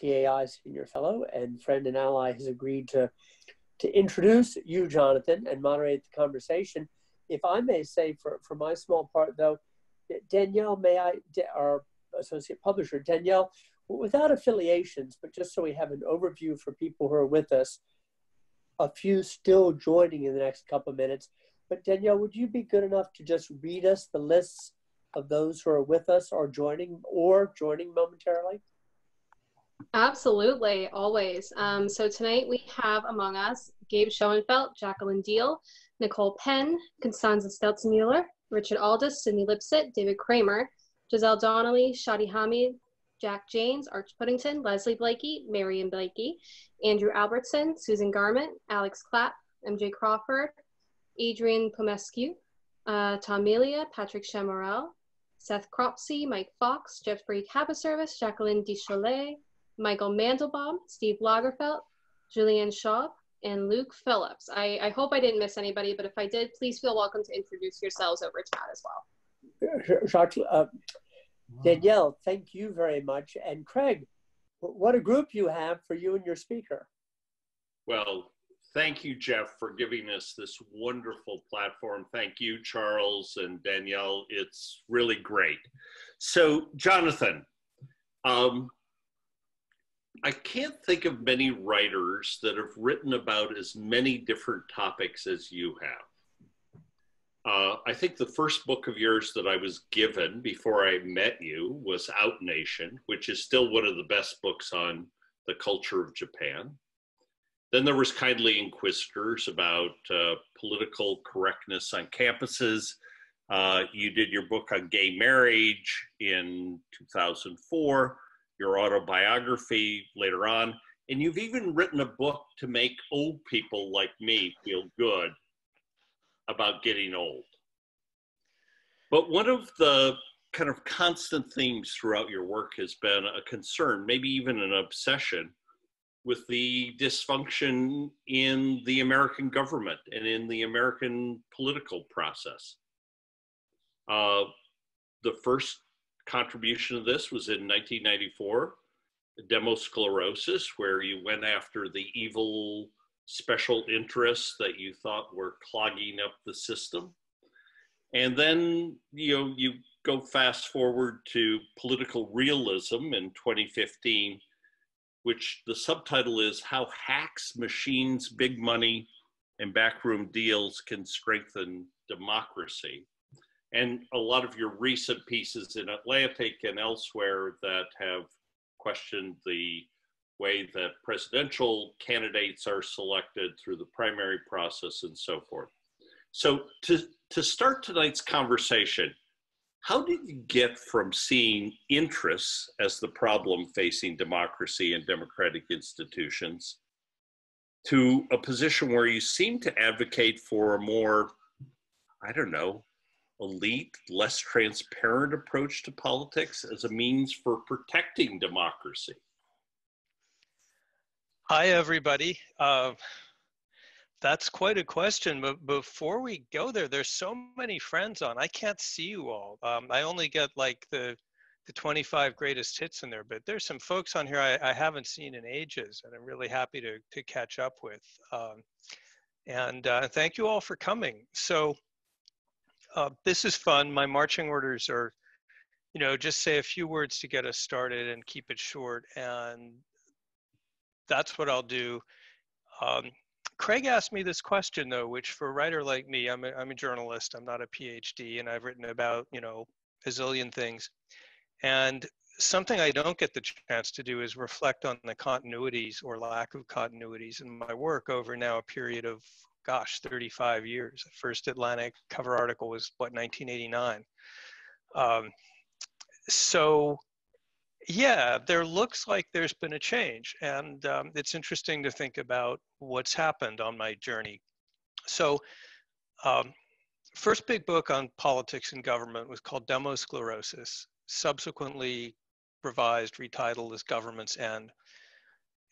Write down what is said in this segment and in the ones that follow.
TAI Senior Fellow and friend and ally, has agreed to to introduce you, Jonathan, and moderate the conversation. If I may say, for, for my small part, though, Danielle, may I, our associate publisher, Danielle, without affiliations, but just so we have an overview for people who are with us, a few still joining in the next couple of minutes. But Danielle, would you be good enough to just read us the lists of those who are with us or joining or joining momentarily? Absolutely, always. Um, so tonight we have among us Gabe Schoenfeld, Jacqueline Deal, Nicole Penn, Constanze Stelzenmüller, Richard Aldous, Sidney Lipset, David Kramer, Giselle Donnelly, Shadi Hamid, Jack James, Arch Puddington, Leslie Blakey, Marion Blakey, Andrew Albertson, Susan Garment, Alex Clapp, MJ Crawford, Adrian Pomescu, uh, Tom Melia, Patrick Chamorel, Seth Cropsey, Mike Fox, Jeffrey Kabaservice, Jacqueline Descholets, Michael Mandelbaum, Steve Lagerfeld, Julianne Shaw, and Luke Phillips. I, I hope I didn't miss anybody, but if I did, please feel welcome to introduce yourselves over chat as well. Uh, Danielle, thank you very much. And Craig, what a group you have for you and your speaker. Well, thank you, Jeff, for giving us this wonderful platform. Thank you, Charles and Danielle. It's really great. So, Jonathan, um, I can't think of many writers that have written about as many different topics as you have. Uh, I think the first book of yours that I was given before I met you was Out Nation, which is still one of the best books on the culture of Japan. Then there was Kindly Inquisitors about uh, political correctness on campuses. Uh, you did your book on gay marriage in 2004 your autobiography later on, and you've even written a book to make old people like me feel good about getting old. But one of the kind of constant themes throughout your work has been a concern, maybe even an obsession, with the dysfunction in the American government and in the American political process. Uh, the first contribution of this was in 1994, demosclerosis, where you went after the evil special interests that you thought were clogging up the system. And then, you know, you go fast forward to political realism in 2015, which the subtitle is How Hacks, Machines, Big Money, and Backroom Deals Can Strengthen Democracy and a lot of your recent pieces in Atlantic and elsewhere that have questioned the way that presidential candidates are selected through the primary process and so forth. So to, to start tonight's conversation, how did you get from seeing interests as the problem facing democracy and democratic institutions to a position where you seem to advocate for a more, I don't know, elite, less transparent approach to politics as a means for protecting democracy? Hi, everybody. Uh, that's quite a question, but before we go there, there's so many friends on. I can't see you all. Um, I only get like the the 25 greatest hits in there, but there's some folks on here I, I haven't seen in ages, and I'm really happy to to catch up with. Um, and uh, thank you all for coming. So uh, this is fun. My marching orders are, you know, just say a few words to get us started and keep it short. And that's what I'll do. Um, Craig asked me this question though, which for a writer like me, I'm a, I'm a journalist, I'm not a PhD, and I've written about, you know, a zillion things. And something I don't get the chance to do is reflect on the continuities or lack of continuities in my work over now a period of gosh, 35 years. First Atlantic cover article was what 1989. Um, so yeah, there looks like there's been a change, and um, it's interesting to think about what's happened on my journey. So, um, first big book on politics and government was called Demosclerosis, subsequently revised, retitled as Government's End.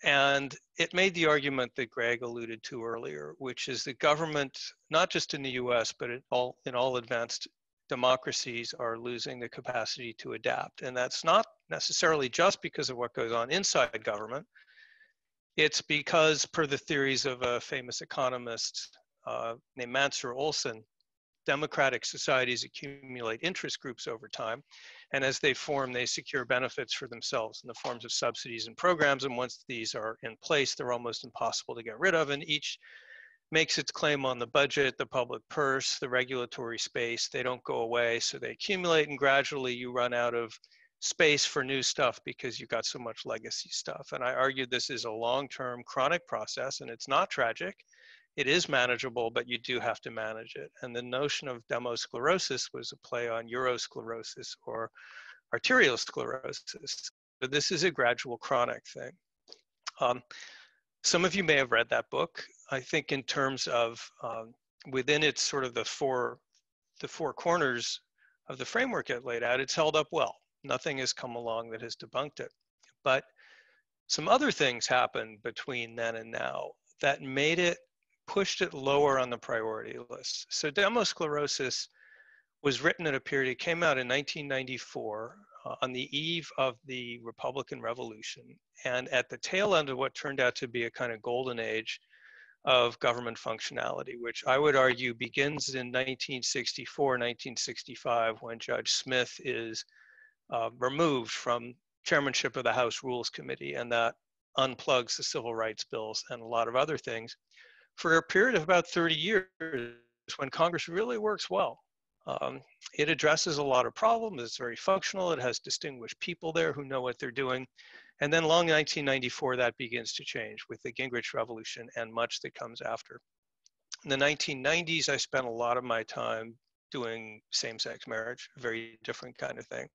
And it made the argument that Greg alluded to earlier, which is that government, not just in the US, but in all, in all advanced democracies are losing the capacity to adapt. And that's not necessarily just because of what goes on inside government. It's because, per the theories of a famous economist uh, named Mancur Olson, democratic societies accumulate interest groups over time. And as they form, they secure benefits for themselves in the forms of subsidies and programs. And once these are in place, they're almost impossible to get rid of. And each makes its claim on the budget, the public purse, the regulatory space. They don't go away. So they accumulate and gradually you run out of space for new stuff because you've got so much legacy stuff. And I argue this is a long-term chronic process and it's not tragic. It is manageable, but you do have to manage it. And the notion of demosclerosis was a play on eurosclerosis or arteriosclerosis. But this is a gradual chronic thing. Um, some of you may have read that book. I think in terms of um, within its sort of the four, the four corners of the framework it laid out, it's held up well. Nothing has come along that has debunked it. But some other things happened between then and now that made it, pushed it lower on the priority list. So demosclerosis was written at a period, it came out in 1994 uh, on the eve of the Republican Revolution and at the tail end of what turned out to be a kind of golden age of government functionality, which I would argue begins in 1964, 1965, when Judge Smith is uh, removed from chairmanship of the House Rules Committee, and that unplugs the civil rights bills and a lot of other things for a period of about 30 years when Congress really works well. Um, it addresses a lot of problems. It's very functional. It has distinguished people there who know what they're doing. And then long 1994, that begins to change with the Gingrich Revolution and much that comes after. In the 1990s, I spent a lot of my time doing same-sex marriage, a very different kind of thing.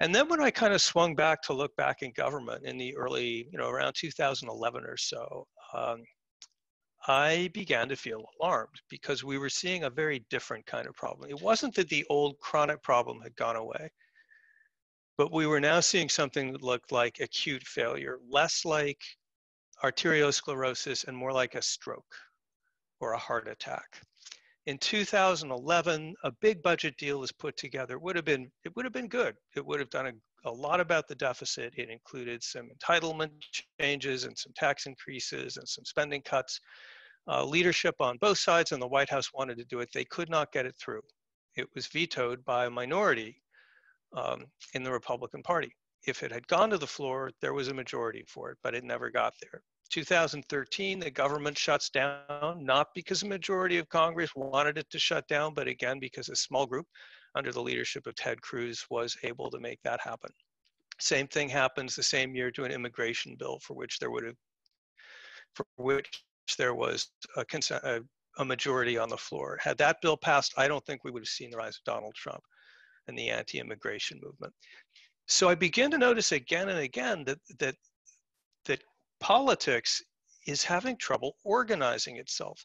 And then when I kind of swung back to look back in government in the early, you know, around 2011 or so, um, I began to feel alarmed because we were seeing a very different kind of problem. It wasn't that the old chronic problem had gone away, but we were now seeing something that looked like acute failure, less like arteriosclerosis and more like a stroke or a heart attack. In 2011, a big budget deal was put together. It would have been, it would have been good. It would have done a, a lot about the deficit. It included some entitlement changes and some tax increases and some spending cuts. Uh, leadership on both sides and the White House wanted to do it. They could not get it through. It was vetoed by a minority um, in the Republican Party. If it had gone to the floor, there was a majority for it, but it never got there. 2013, the government shuts down, not because a majority of Congress wanted it to shut down, but again, because a small group under the leadership of Ted Cruz was able to make that happen. Same thing happens the same year to an immigration bill for which there would have, for which there was a, consent, a, a majority on the floor. Had that bill passed, I don't think we would have seen the rise of Donald Trump and the anti-immigration movement. So I begin to notice again and again that that that politics is having trouble organizing itself.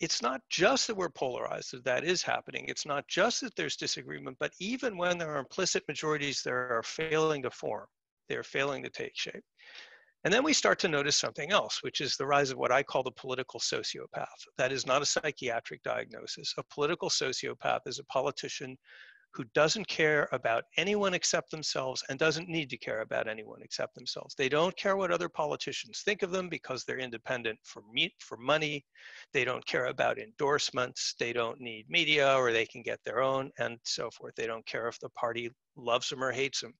It's not just that we're polarized, that that is happening. It's not just that there's disagreement, but even when there are implicit majorities, there are failing to form. They're failing to take shape. And then we start to notice something else, which is the rise of what I call the political sociopath. That is not a psychiatric diagnosis. A political sociopath is a politician who doesn't care about anyone except themselves and doesn't need to care about anyone except themselves. They don't care what other politicians think of them because they're independent for meat, for money. They don't care about endorsements. They don't need media or they can get their own and so forth. They don't care if the party loves them or hates them.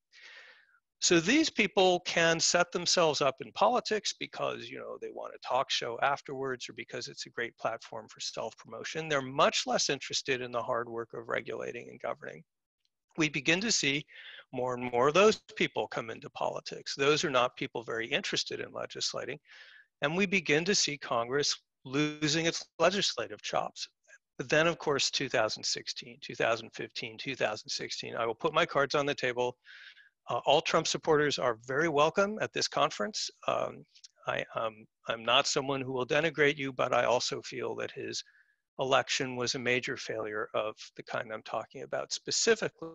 So these people can set themselves up in politics because you know they want a talk show afterwards or because it's a great platform for self-promotion. They're much less interested in the hard work of regulating and governing. We begin to see more and more of those people come into politics. Those are not people very interested in legislating. And we begin to see Congress losing its legislative chops. But then, of course, 2016, 2015, 2016, I will put my cards on the table. Uh, all Trump supporters are very welcome at this conference. Um, I, um, I'm not someone who will denigrate you, but I also feel that his election was a major failure of the kind I'm talking about. Specifically,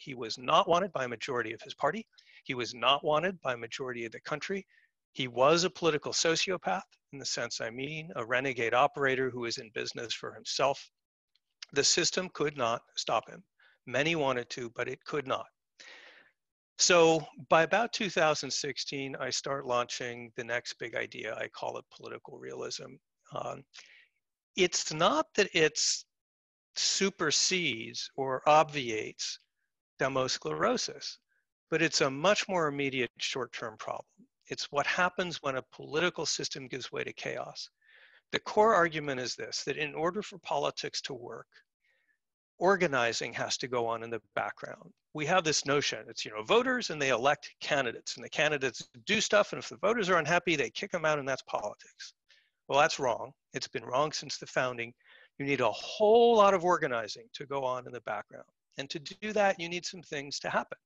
he was not wanted by a majority of his party. He was not wanted by a majority of the country. He was a political sociopath in the sense I mean, a renegade operator who is in business for himself. The system could not stop him. Many wanted to, but it could not. So by about 2016, I start launching the next big idea. I call it political realism. Um, it's not that it supersedes or obviates demosclerosis, but it's a much more immediate short-term problem. It's what happens when a political system gives way to chaos. The core argument is this, that in order for politics to work, organizing has to go on in the background. We have this notion, it's, you know, voters and they elect candidates and the candidates do stuff and if the voters are unhappy, they kick them out and that's politics. Well, that's wrong. It's been wrong since the founding. You need a whole lot of organizing to go on in the background. And to do that, you need some things to happen.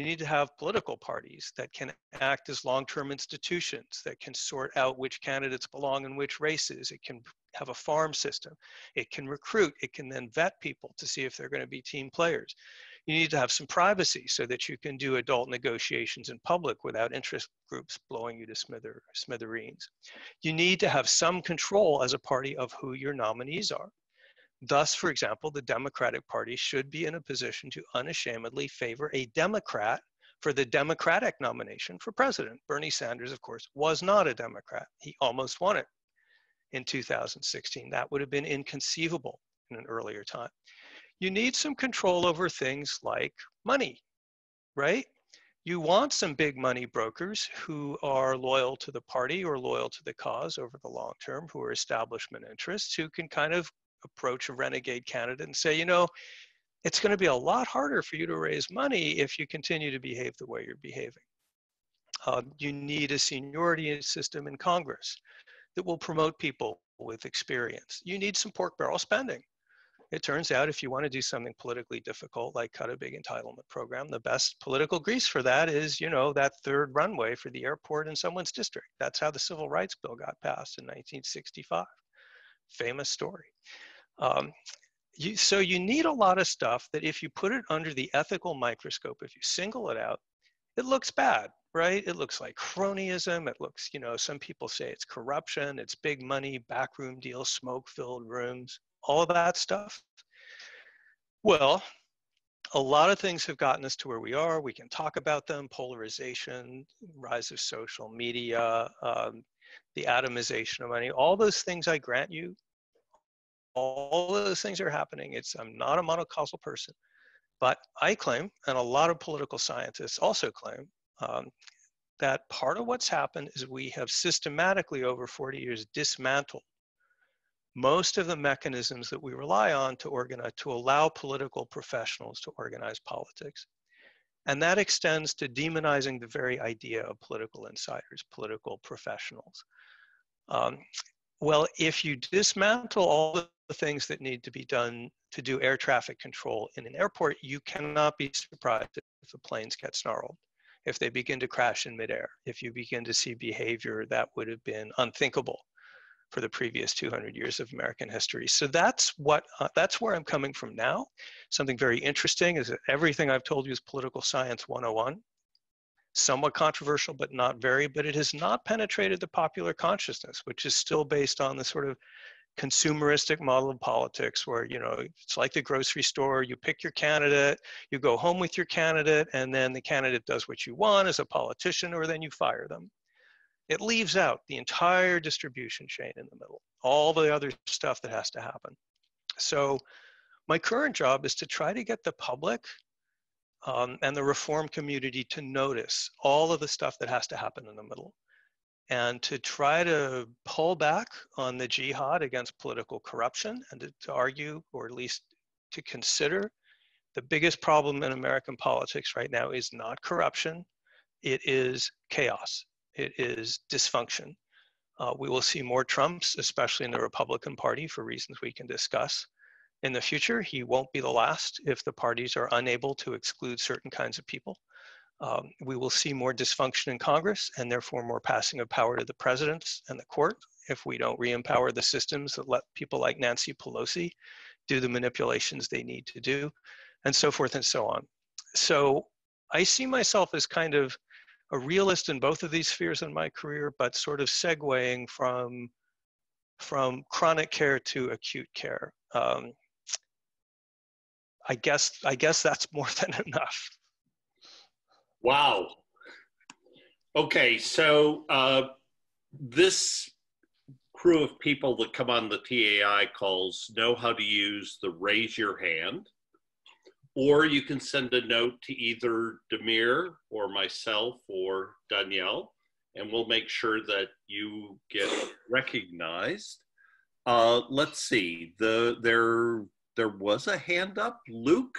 You need to have political parties that can act as long-term institutions that can sort out which candidates belong in which races. It can have a farm system. It can recruit. It can then vet people to see if they're going to be team players. You need to have some privacy so that you can do adult negotiations in public without interest groups blowing you to smither, smithereens. You need to have some control as a party of who your nominees are. Thus, for example, the Democratic Party should be in a position to unashamedly favor a Democrat for the Democratic nomination for president. Bernie Sanders, of course, was not a Democrat. He almost won it in 2016. That would have been inconceivable in an earlier time. You need some control over things like money, right? You want some big money brokers who are loyal to the party or loyal to the cause over the long term, who are establishment interests, who can kind of approach a renegade candidate and say, you know, it's going to be a lot harder for you to raise money if you continue to behave the way you're behaving. Um, you need a seniority system in Congress that will promote people with experience. You need some pork barrel spending. It turns out if you want to do something politically difficult, like cut a big entitlement program, the best political grease for that is, you know, that third runway for the airport in someone's district. That's how the Civil Rights Bill got passed in 1965. Famous story. Um, you, so you need a lot of stuff that if you put it under the ethical microscope, if you single it out, it looks bad, right? It looks like cronyism. It looks, you know, some people say it's corruption, it's big money, backroom deals, smoke-filled rooms, all that stuff. Well, a lot of things have gotten us to where we are. We can talk about them, polarization, rise of social media, um, the atomization of money, all those things I grant you all those things are happening. It's I'm not a monocausal person, but I claim, and a lot of political scientists also claim, um, that part of what's happened is we have systematically over 40 years dismantled most of the mechanisms that we rely on to organize, to allow political professionals to organize politics. And that extends to demonizing the very idea of political insiders, political professionals. Um, well, if you dismantle all the things that need to be done to do air traffic control in an airport, you cannot be surprised if the planes get snarled, if they begin to crash in midair, if you begin to see behavior that would have been unthinkable for the previous 200 years of American history. So that's what uh, that's where I'm coming from now. Something very interesting is that everything I've told you is political science 101 somewhat controversial, but not very, but it has not penetrated the popular consciousness, which is still based on the sort of consumeristic model of politics where, you know, it's like the grocery store, you pick your candidate, you go home with your candidate, and then the candidate does what you want as a politician, or then you fire them. It leaves out the entire distribution chain in the middle, all the other stuff that has to happen. So my current job is to try to get the public um, and the reform community to notice all of the stuff that has to happen in the middle and to try to pull back on the jihad against political corruption and to, to argue or at least to consider the biggest problem in American politics right now is not corruption, it is chaos, it is dysfunction. Uh, we will see more Trumps, especially in the Republican Party, for reasons we can discuss in the future. He won't be the last if the parties are unable to exclude certain kinds of people. Um, we will see more dysfunction in Congress and therefore more passing of power to the presidents and the court if we don't re-empower the systems that let people like Nancy Pelosi do the manipulations they need to do, and so forth and so on. So I see myself as kind of a realist in both of these spheres in my career, but sort of segueing from from chronic care to acute care. Um, I guess I guess that's more than enough. Wow. Okay, so uh, this crew of people that come on the TAI calls know how to use the raise your hand, or you can send a note to either Demir or myself or Danielle, and we'll make sure that you get recognized. Uh, let's see. The there there was a hand up. Luke.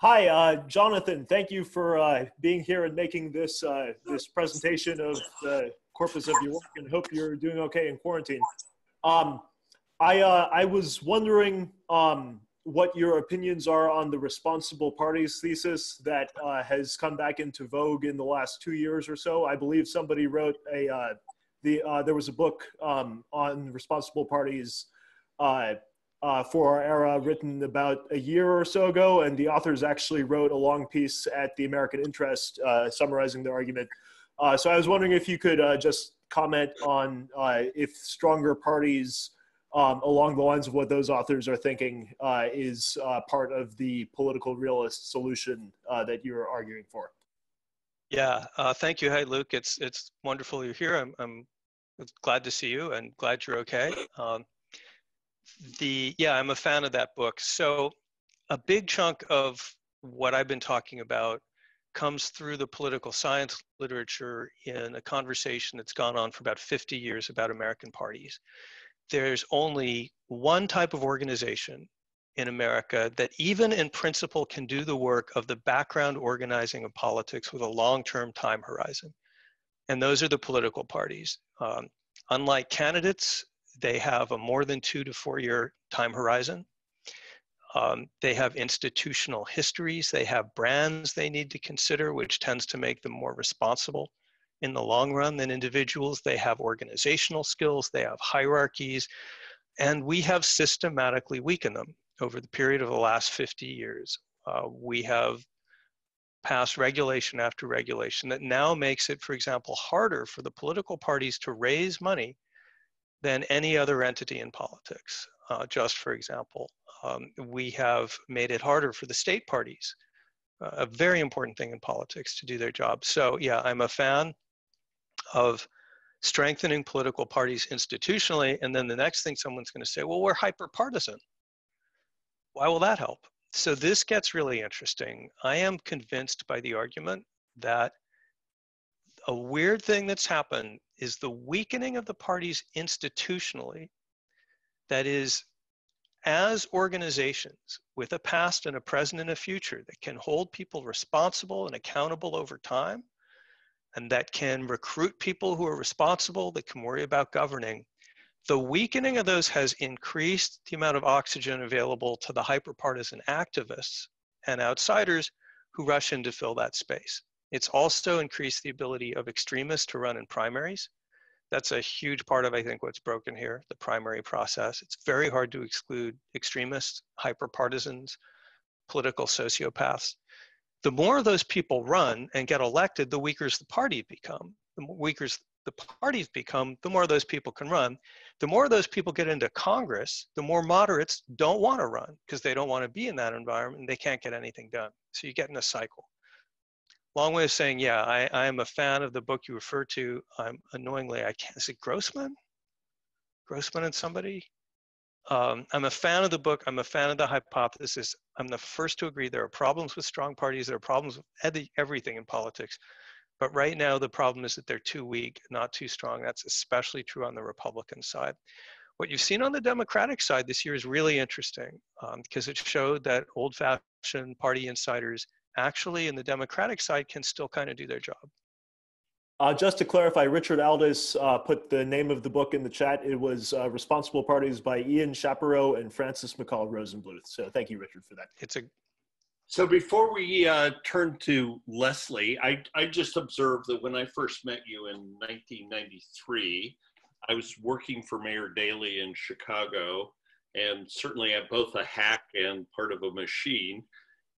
Hi, uh, Jonathan. Thank you for uh, being here and making this uh, this presentation of the corpus of your work, and hope you're doing okay in quarantine. Um, I uh, I was wondering um, what your opinions are on the responsible parties thesis that uh, has come back into vogue in the last two years or so. I believe somebody wrote a uh, the there was a book um, on responsible parties uh, for our era written about a year or so ago, and the authors actually wrote a long piece at the American Interest uh, summarizing their argument. Uh, so I was wondering if you could uh, just comment on uh, if stronger parties um, along the lines of what those authors are thinking uh, is part of the political realist solution that you're arguing for. Yeah, thank you. Hey, Luke. It's it's wonderful you're here. I'm, I'm glad to see you and glad you're okay. Um, the yeah i'm a fan of that book. So a big chunk of what i've been talking about comes through the political science literature in a conversation that's gone on for about 50 years about american parties. There's only one type of organization in america that even in principle can do the work of the background organizing of politics with a long-term time horizon. And those are the political parties. Um, unlike candidates they have a more than two to four year time horizon. Um, they have institutional histories. They have brands they need to consider, which tends to make them more responsible in the long run than individuals. They have organizational skills. They have hierarchies. And we have systematically weakened them over the period of the last 50 years. Uh, we have passed regulation after regulation that now makes it, for example, harder for the political parties to raise money than any other entity in politics. Uh, just for example, um, we have made it harder for the state parties, uh, a very important thing in politics, to do their job. So yeah, I'm a fan of strengthening political parties institutionally. And then the next thing someone's going to say, well, we're hyper partisan. Why will that help? So this gets really interesting. I am convinced by the argument that a weird thing that's happened is the weakening of the parties institutionally. That is, as organizations with a past and a present and a future that can hold people responsible and accountable over time, and that can recruit people who are responsible, that can worry about governing, the weakening of those has increased the amount of oxygen available to the hyperpartisan activists and outsiders who rush in to fill that space. It's also increased the ability of extremists to run in primaries. That's a huge part of, I think, what's broken here, the primary process. It's very hard to exclude extremists, hyperpartisans, political sociopaths. The more those people run and get elected, the weaker the party become. The weaker the parties become, the more those people can run. The more those people get into Congress, the more moderates don't want to run because they don't want to be in that environment and they can't get anything done. So you get in a cycle long way of saying, yeah, I, I am a fan of the book you refer to. I'm annoyingly, I can't, is it Grossman? Grossman and somebody? Um, I'm a fan of the book. I'm a fan of the hypothesis. I'm the first to agree there are problems with strong parties. There are problems with everything in politics. But right now, the problem is that they're too weak, not too strong. That's especially true on the Republican side. What you've seen on the Democratic side this year is really interesting um, because it showed that old fashioned party insiders actually in the Democratic side can still kind of do their job. Uh, just to clarify, Richard Aldous uh, put the name of the book in the chat. It was uh, Responsible Parties by Ian Shapiro and Frances McCall Rosenbluth. So thank you, Richard, for that. It's a so before we uh, turn to Leslie, I, I just observed that when I first met you in 1993, I was working for Mayor Daley in Chicago, and certainly at both a hack and part of a machine.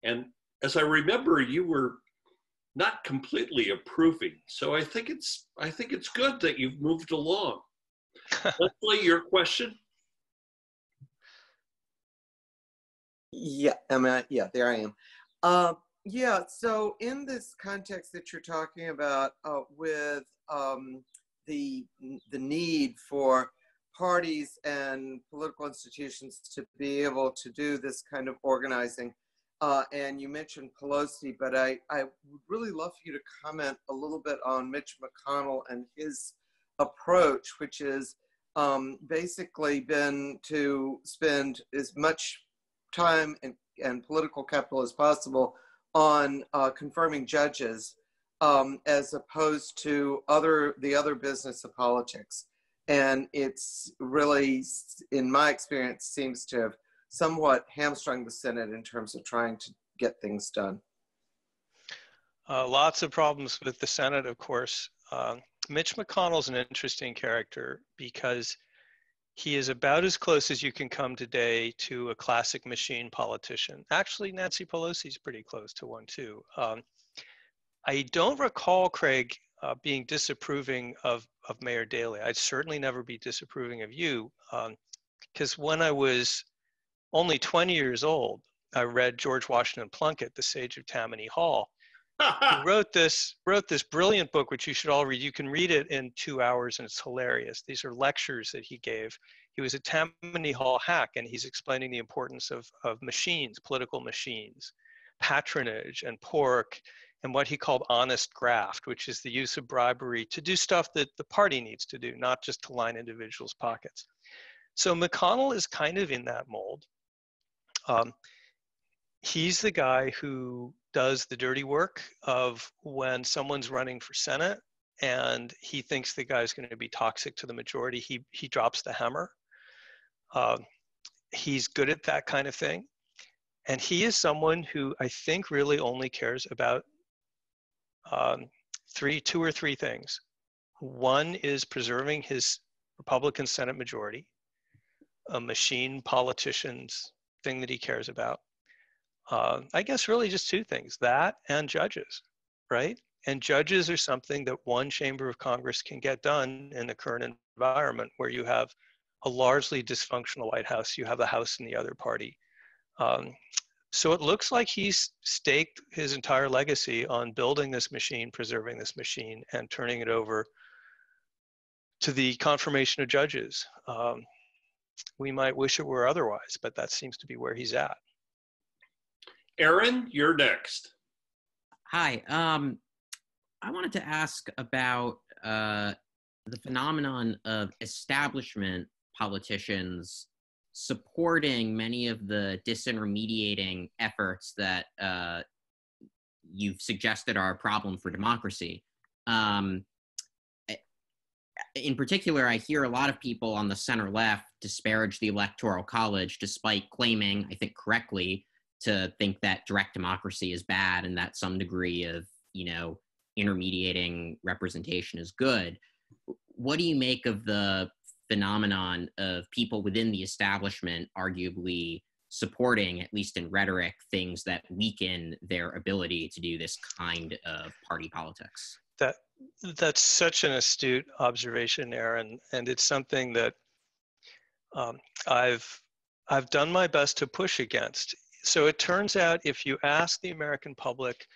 And as I remember, you were not completely approving. So I think it's I think it's good that you've moved along. Leslie, your question. Yeah, I mean, yeah, there I am. Uh, yeah, so in this context that you're talking about, uh, with um, the the need for parties and political institutions to be able to do this kind of organizing, uh, and you mentioned Pelosi, but I I would really love for you to comment a little bit on Mitch McConnell and his approach, which is um, basically been to spend as much time and, and political capital as possible on uh, confirming judges um, as opposed to other the other business of politics. And it's really, in my experience, seems to have somewhat hamstrung the Senate in terms of trying to get things done. Uh, lots of problems with the Senate, of course. Uh, Mitch McConnell's an interesting character because he is about as close as you can come today to a classic machine politician. Actually, Nancy Pelosi's pretty close to one too. Um, I don't recall Craig uh, being disapproving of, of Mayor Daley. I'd certainly never be disapproving of you because um, when I was only 20 years old, I read George Washington Plunkitt, The Sage of Tammany Hall, he wrote this wrote this brilliant book which you should all read. You can read it in two hours and it's hilarious. These are lectures that he gave. He was a tammany hall hack and he's explaining the importance of, of machines political machines patronage and pork and what he called honest graft which is the use of bribery to do stuff that the party needs to do not just to line individuals pockets. So mcconnell is kind of in that mold um, he's the guy who does the dirty work of when someone's running for Senate and he thinks the guy's going to be toxic to the majority, he, he drops the hammer. Uh, he's good at that kind of thing. And he is someone who I think really only cares about um, three, two or three things. One is preserving his Republican Senate majority, a machine politician's thing that he cares about. Uh, I guess really just two things that and judges, right? And judges are something that one chamber of Congress can get done in the current environment where you have a largely dysfunctional White House, you have a House in the other party. Um, so it looks like he's staked his entire legacy on building this machine, preserving this machine, and turning it over to the confirmation of judges. Um, we might wish it were otherwise, but that seems to be where he's at. Aaron, you're next. Hi. Um, I wanted to ask about uh, the phenomenon of establishment politicians supporting many of the disintermediating efforts that uh, you've suggested are a problem for democracy. Um, in particular, I hear a lot of people on the center left disparage the Electoral College despite claiming, I think correctly, to think that direct democracy is bad and that some degree of you know intermediating representation is good. What do you make of the phenomenon of people within the establishment arguably supporting at least in rhetoric things that weaken their ability to do this kind of party politics? That that's such an astute observation aaron and it's something that um, i've i've done my best to push against so it turns out if you ask the American public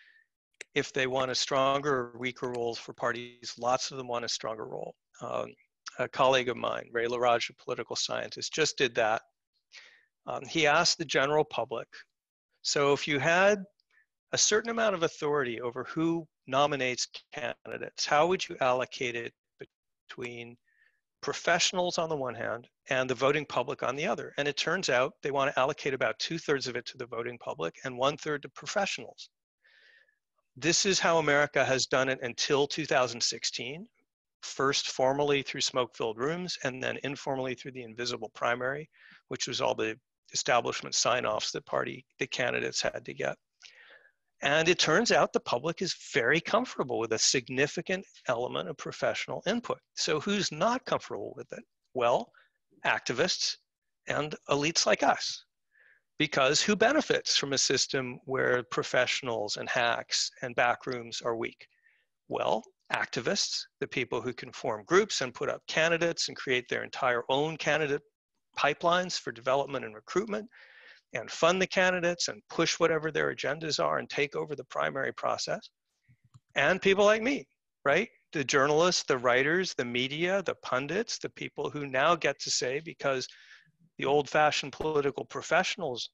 if they want a stronger or weaker role for parties, lots of them want a stronger role. Um, a colleague of mine, Ray LaRaja, a political scientist, just did that. Um, he asked the general public, so if you had a certain amount of authority over who nominates candidates, how would you allocate it between professionals on the one hand and the voting public on the other. And it turns out they want to allocate about two thirds of it to the voting public and one third to professionals. This is how America has done it until 2016, first formally through smoke filled rooms and then informally through the invisible primary, which was all the establishment sign offs that party, the candidates had to get. And it turns out the public is very comfortable with a significant element of professional input. So, who's not comfortable with it? Well, activists and elites like us. Because who benefits from a system where professionals and hacks and backrooms are weak? Well, activists, the people who can form groups and put up candidates and create their entire own candidate pipelines for development and recruitment, and fund the candidates and push whatever their agendas are and take over the primary process. And people like me, right? The journalists, the writers, the media, the pundits, the people who now get to say, because the old fashioned political professionals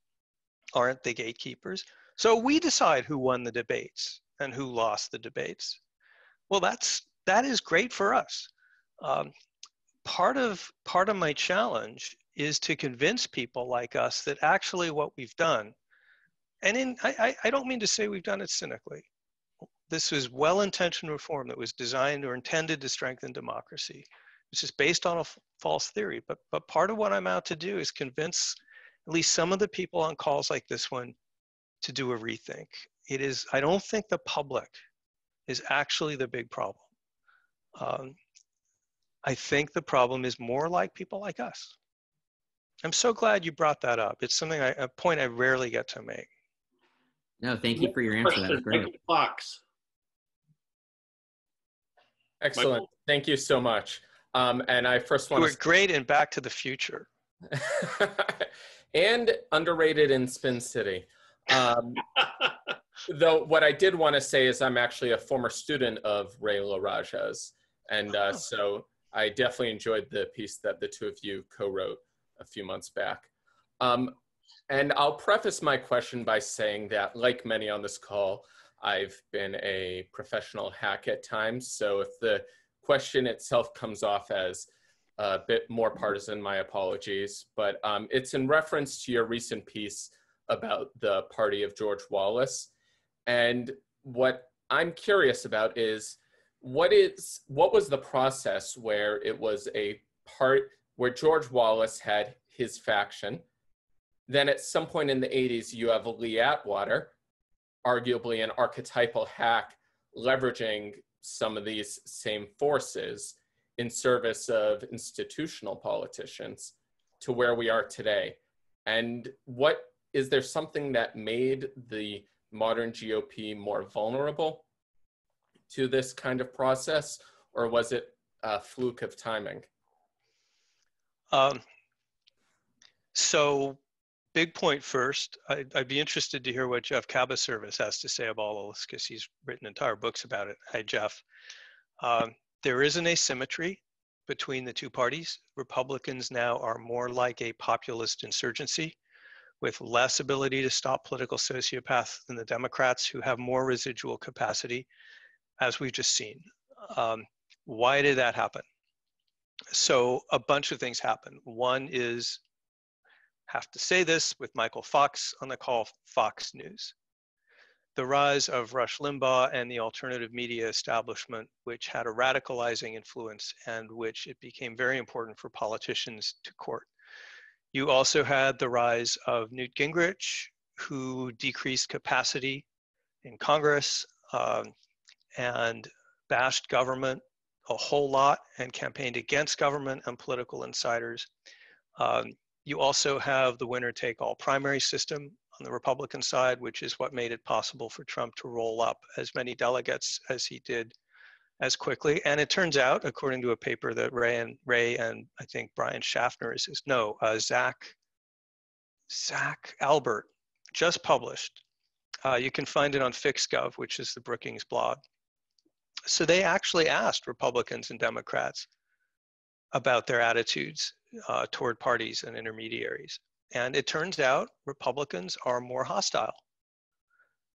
aren't the gatekeepers. So we decide who won the debates and who lost the debates. Well, that's that is great for us. Um, part of part of my challenge is to convince people like us that actually what we've done, and in I, I don't mean to say we've done it cynically. This was well-intentioned reform that was designed or intended to strengthen democracy. It's just based on a false theory. But but part of what I'm out to do is convince at least some of the people on calls like this one to do a rethink. It is I don't think the public is actually the big problem. Um, I think the problem is more like people like us. I'm so glad you brought that up. It's something I, a point I rarely get to make. No, thank you for your answer. That's great. Fox. Excellent. Thank you so much. Um, and I first want to. We're great in Back to the Future. and underrated in Spin City. Um, though what I did want to say is I'm actually a former student of Ray LaRaja's. And uh, oh. so I definitely enjoyed the piece that the two of you co-wrote a few months back. Um, and I'll preface my question by saying that like many on this call, I've been a professional hack at times. So if the question itself comes off as a bit more partisan, my apologies. But um, it's in reference to your recent piece about the party of George Wallace. And what I'm curious about is what is what was the process where it was a part where George Wallace had his faction. Then at some point in the 80s, you have Lee Atwater, arguably an archetypal hack, leveraging some of these same forces in service of institutional politicians to where we are today. And what is there something that made the modern GOP more vulnerable to this kind of process, or was it a fluke of timing? Um, so, big point first. I'd, I'd, be interested to hear what Jeff Kabaservice has to say about all this because he's written entire books about it. Hi, Jeff. Um, there is an asymmetry between the two parties. Republicans now are more like a populist insurgency with less ability to stop political sociopaths than the Democrats, who have more residual capacity, as we've just seen. Um, why did that happen? So a bunch of things happen. One is, have to say this with Michael Fox on the call, Fox News. The rise of Rush Limbaugh and the alternative media establishment, which had a radicalizing influence and which it became very important for politicians to court. You also had the rise of Newt Gingrich, who decreased capacity in Congress um, and bashed government a whole lot and campaigned against government and political insiders. Um, you also have the winner take all primary system on the Republican side, which is what made it possible for Trump to roll up as many delegates as he did as quickly. And it turns out, according to a paper that Ray and Ray and I think Brian Schaffner is, is no, uh, Zach, Zach Albert just published. Uh, you can find it on FixGov, which is the Brookings blog. So they actually asked Republicans and Democrats about their attitudes uh, toward parties and intermediaries. And it turns out Republicans are more hostile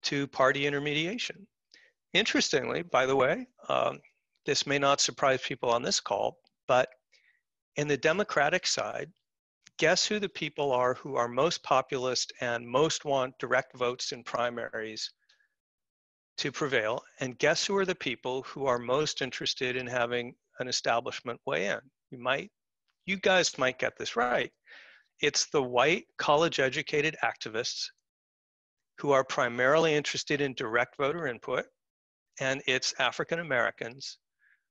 to party intermediation. Interestingly, by the way, um, this may not surprise people on this call, but in the Democratic side, guess who the people are who are most populist and most want direct votes in primaries to prevail? And guess who are the people who are most interested in having an establishment weigh in? You might, you guys might get this right. It's the white college educated activists who are primarily interested in direct voter input and it's African Americans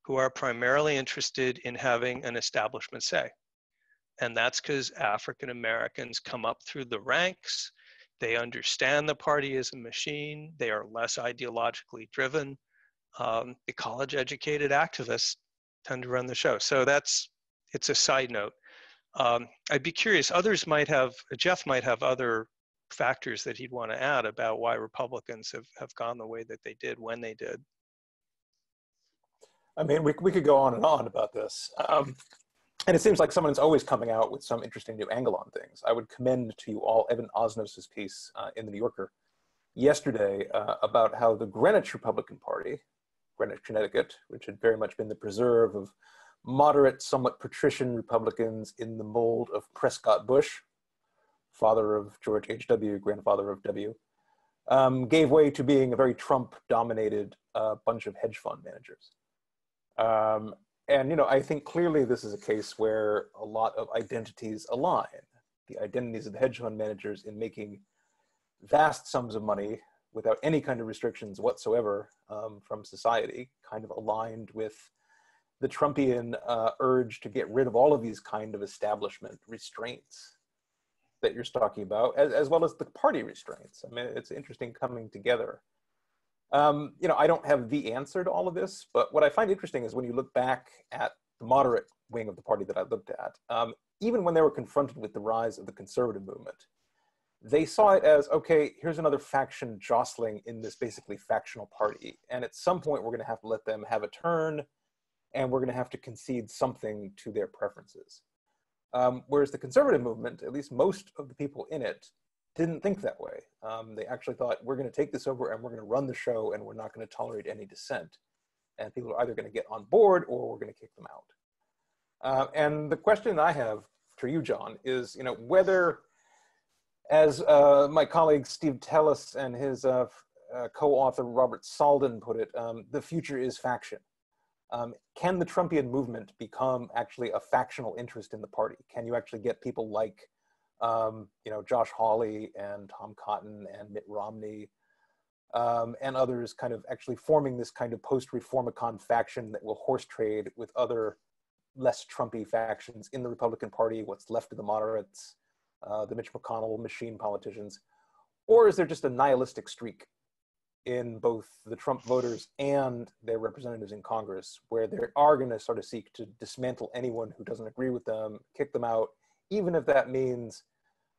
who are primarily interested in having an establishment say. And that's because African Americans come up through the ranks, they understand the party as a machine, they are less ideologically driven. Um, the college educated activists tend to run the show. So that's, it's a side note. Um, I'd be curious, others might have, Jeff might have other factors that he'd want to add about why Republicans have, have gone the way that they did when they did. I mean, we, we could go on and on about this. Um, and it seems like someone's always coming out with some interesting new angle on things. I would commend to you all Evan Osnos's piece uh, in the New Yorker yesterday uh, about how the Greenwich Republican Party, Greenwich, Connecticut, which had very much been the preserve of moderate, somewhat patrician Republicans in the mold of Prescott Bush, father of George H.W., grandfather of W., um, gave way to being a very Trump dominated uh, bunch of hedge fund managers. Um, and, you know, I think clearly this is a case where a lot of identities align. The identities of the hedge fund managers in making vast sums of money without any kind of restrictions whatsoever um, from society, kind of aligned with the Trumpian uh, urge to get rid of all of these kind of establishment restraints that you're talking about, as, as well as the party restraints. I mean, it's interesting coming together. Um, you know, I don't have the answer to all of this, but what I find interesting is when you look back at the moderate wing of the party that I looked at, um, even when they were confronted with the rise of the conservative movement, they saw it as okay, here's another faction jostling in this basically factional party. And at some point, we're going to have to let them have a turn and we're going to have to concede something to their preferences. Um, whereas the conservative movement, at least most of the people in it, didn't think that way. Um, they actually thought we're going to take this over and we're going to run the show and we're not going to tolerate any dissent. And people are either going to get on board or we're going to kick them out. Uh, and the question I have for you, John, is you know whether, as uh, my colleague Steve Teles and his uh, uh co-author Robert Saldin put it, um, the future is faction. Um, can the Trumpian movement become actually a factional interest in the party? Can you actually get people like, um, you know, Josh Hawley and Tom Cotton and Mitt Romney um, and others kind of actually forming this kind of post-Reformicon faction that will horse trade with other less Trumpy factions in the Republican Party, what's left of the moderates, uh, the Mitch McConnell machine politicians? Or is there just a nihilistic streak in both the Trump voters and their representatives in Congress, where they are going to sort of seek to dismantle anyone who doesn't agree with them, kick them out, even if that means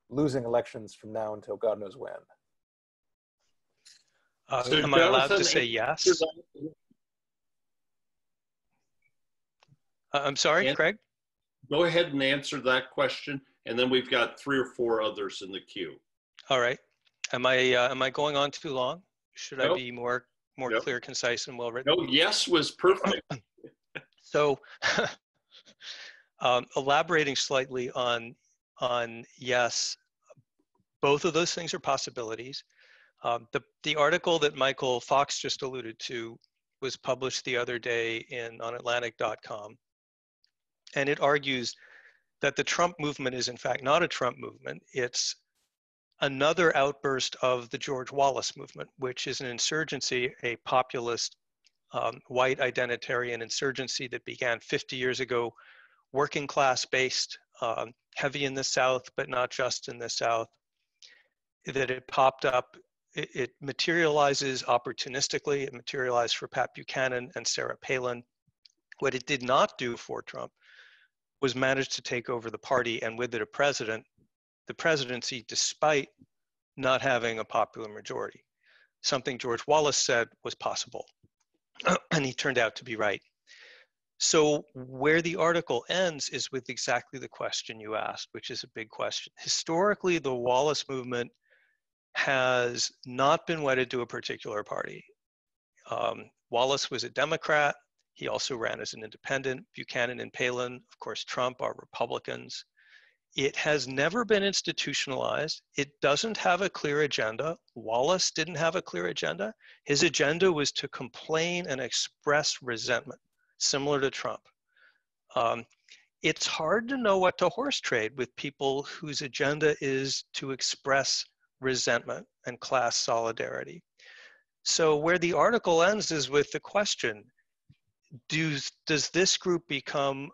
losing elections from now until God knows when. Uh, so am I allowed to say yes? Uh, I'm sorry, and Craig? Go ahead and answer that question, and then we've got three or four others in the queue. All right. Am I, uh, am I going on too long? Should nope. I be more more nope. clear, concise, and well written? No, yes was perfect. so, um, elaborating slightly on on yes, both of those things are possibilities. Um, the the article that Michael Fox just alluded to was published the other day in on Atlantic.com, and it argues that the Trump movement is in fact not a Trump movement. It's another outburst of the George Wallace movement, which is an insurgency, a populist um, white identitarian insurgency that began 50 years ago, working class based, um, heavy in the South, but not just in the South, that it popped up. It, it materializes opportunistically. It materialized for Pat Buchanan and Sarah Palin. What it did not do for Trump was manage to take over the party and with it a president the presidency despite not having a popular majority, something George Wallace said was possible. and he turned out to be right. So, where the article ends is with exactly the question you asked, which is a big question. Historically, the Wallace movement has not been wedded to a particular party. Um, Wallace was a Democrat. He also ran as an independent. Buchanan and Palin, of course, Trump are Republicans. It has never been institutionalized. It doesn't have a clear agenda. Wallace didn't have a clear agenda. His agenda was to complain and express resentment, similar to Trump. Um, it's hard to know what to horse trade with people whose agenda is to express resentment and class solidarity. So, where the article ends is with the question do, Does this group become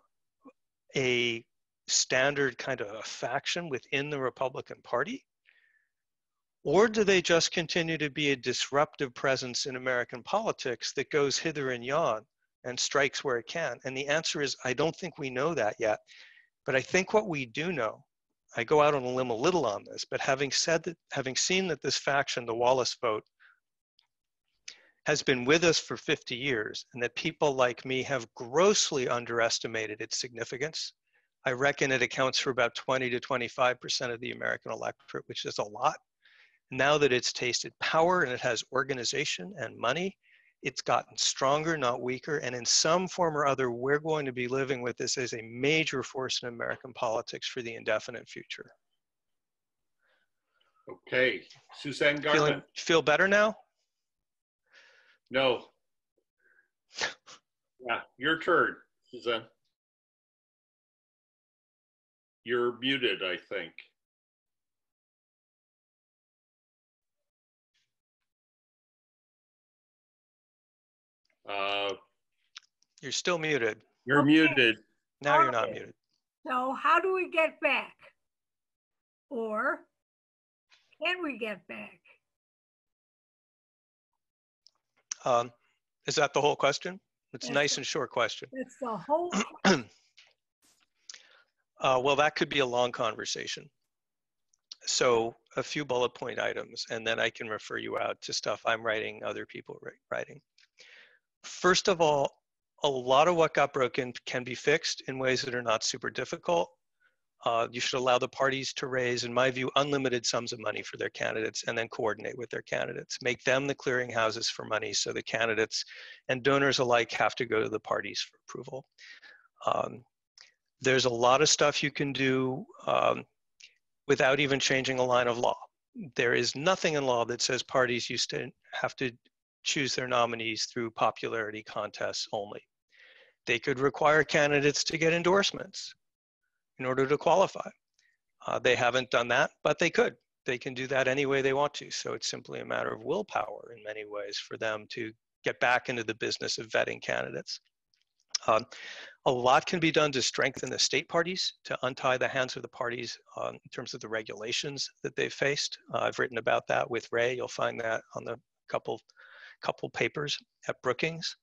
a standard kind of a faction within the Republican Party? Or do they just continue to be a disruptive presence in American politics that goes hither and yon and strikes where it can? And the answer is I don't think we know that yet. But I think what we do know I go out on a limb a little on this, but having said that, having seen that this faction, the Wallace vote, has been with us for 50 years and that people like me have grossly underestimated its significance. I reckon it accounts for about 20 to 25% of the American electorate, which is a lot. Now that it's tasted power and it has organization and money, it's gotten stronger, not weaker. And in some form or other, we're going to be living with this as a major force in American politics for the indefinite future. Okay, Suzanne Garland. Feeling, feel better now? No. Yeah, your turn, Suzanne. You're muted, I think. Uh, You're still muted. you're Okay. muted. Now you're not Okay. muted. So how do we get back? Or can we get back? Um, is that the whole question? It's a Yes. nice and short question. That's the whole, Uh, well, that could be a long conversation. So a few bullet point items, and then I can refer you out to stuff I'm writing, other people wri- writing. First of all, a lot of what got broken can be fixed in ways that are not super difficult. Uh, you should allow the parties to raise, in my view, unlimited sums of money for their candidates and then coordinate with their candidates. Make them the clearinghouses for money so the candidates and donors alike have to go to the parties for approval. Um, there's a lot of stuff you can do um, without even changing a line of law. There is nothing in law that says parties used to have to choose their nominees through popularity contests only. They could require candidates to get endorsements in order to qualify. Uh, they haven't done that, but they could. They can do that any way they want to. So it's simply a matter of willpower in many ways for them to get back into the business of vetting candidates. Um, a lot can be done to strengthen the state parties, to untie the hands of the parties um, in terms of the regulations that they've faced. Uh, I've written about that with Ray. You'll find that on the couple, couple papers at Brookings.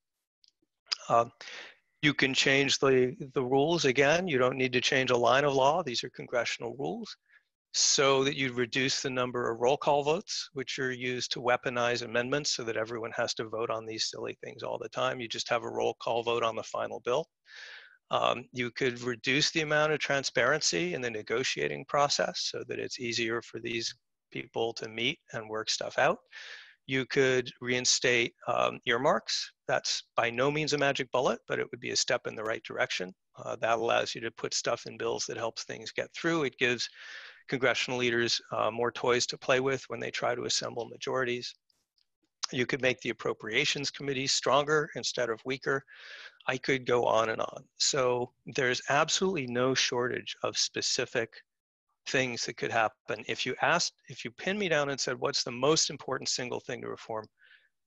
Um, you can change the, the rules again. You don't need to change a line of law. These are congressional rules so that you reduce the number of roll call votes, which are used to weaponize amendments so that everyone has to vote on these silly things all the time. You just have a roll call vote on the final bill. Um, you could reduce the amount of transparency in the negotiating process so that it's easier for these people to meet and work stuff out. You could reinstate um, earmarks. That's by no means a magic bullet, but it would be a step in the right direction. Uh, that allows you to put stuff in bills that helps things get through. It gives congressional leaders uh, more toys to play with when they try to assemble majorities. You could make the appropriations committee stronger instead of weaker. I could go on and on. So there's absolutely no shortage of specific things that could happen. If you asked, if you pinned me down and said, what's the most important single thing to reform?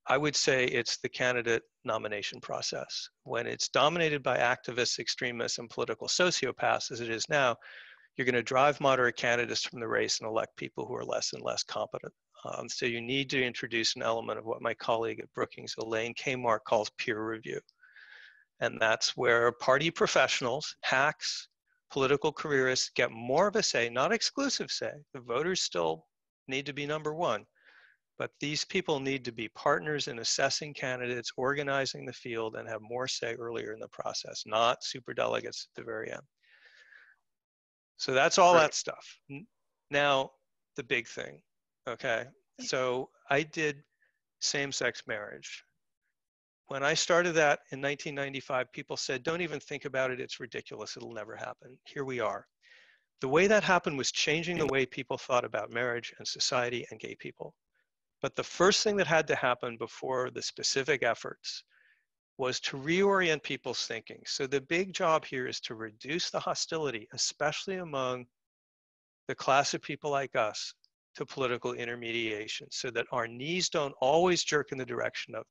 I would say it's the candidate nomination process. When it's dominated by activists, extremists, and political sociopaths, as it is now, you're going to drive moderate candidates from the race and elect people who are less and less competent. Um, so you need to introduce an element of what my colleague at Brookings, Elaine Kamarck, calls peer review. And that's where party professionals, hacks, political careerists get more of a say, not exclusive say. The voters still need to be number one. But these people need to be partners in assessing candidates, organizing the field, and have more say earlier in the process, not super delegates at the very end. So that's all Right. that stuff. Now, the big thing, okay? So I did same sex marriage. When I started that in 1995, people said, don't even think about it. It's ridiculous. It'll never happen. Here we are. The way that happened was changing the way people thought about marriage and society and gay people. But the first thing that had to happen before the specific efforts was to reorient people's thinking. So the big job here is to reduce the hostility, especially among the class of people like us, to political intermediation so that our knees don't always jerk in the direction of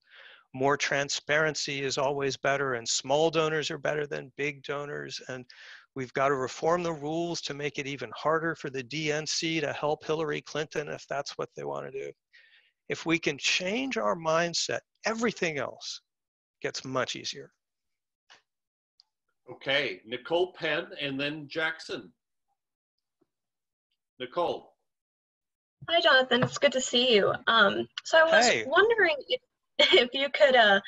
more transparency is always better and small donors are better than big donors and we've got to reform the rules to make it even harder for the DNC to help Hillary Clinton if that's what they want to do. If we can change our mindset, everything else gets much easier. Okay, Nicole Penn and then Jackson. Nicole. Hi, Jonathan. It's good to see you. Um, so I was Hey. wondering if, if you could uh,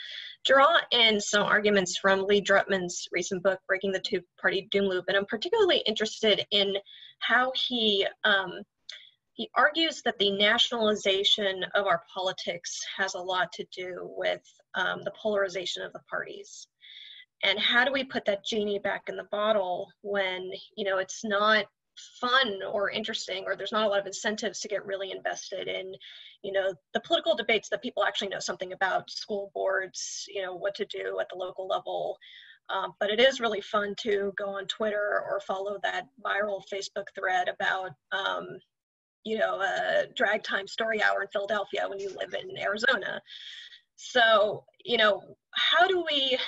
draw in some arguments from Lee Drutman's recent book, Breaking the Two-Party Doom Loop, and I'm particularly interested in how he um, he argues that the nationalization of our politics has a lot to do with um, the polarization of the parties. And how do we put that genie back in the bottle when you know it's not fun or interesting or there's not a lot of incentives to get really invested in you know the political debates that people actually know something about school boards you know what to do at the local level. Um, but it is really fun to go on twitter or follow that viral facebook thread about um, you know a drag time story hour in philadelphia when you live in arizona. So you know how do we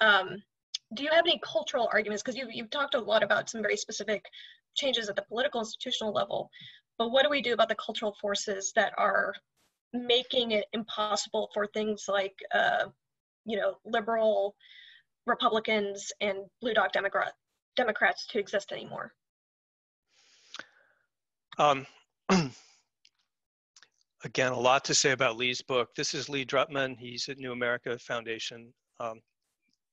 um, do you have any cultural arguments? Because you've, you've talked a lot about some very specific changes at the political institutional level but what do we do about the cultural forces that are making it impossible for things like uh, you know liberal republicans and blue dog democrat democrats to exist anymore Um, again, a lot to say about Lee's book. This is Lee Drutman. He's at New America Foundation. Um,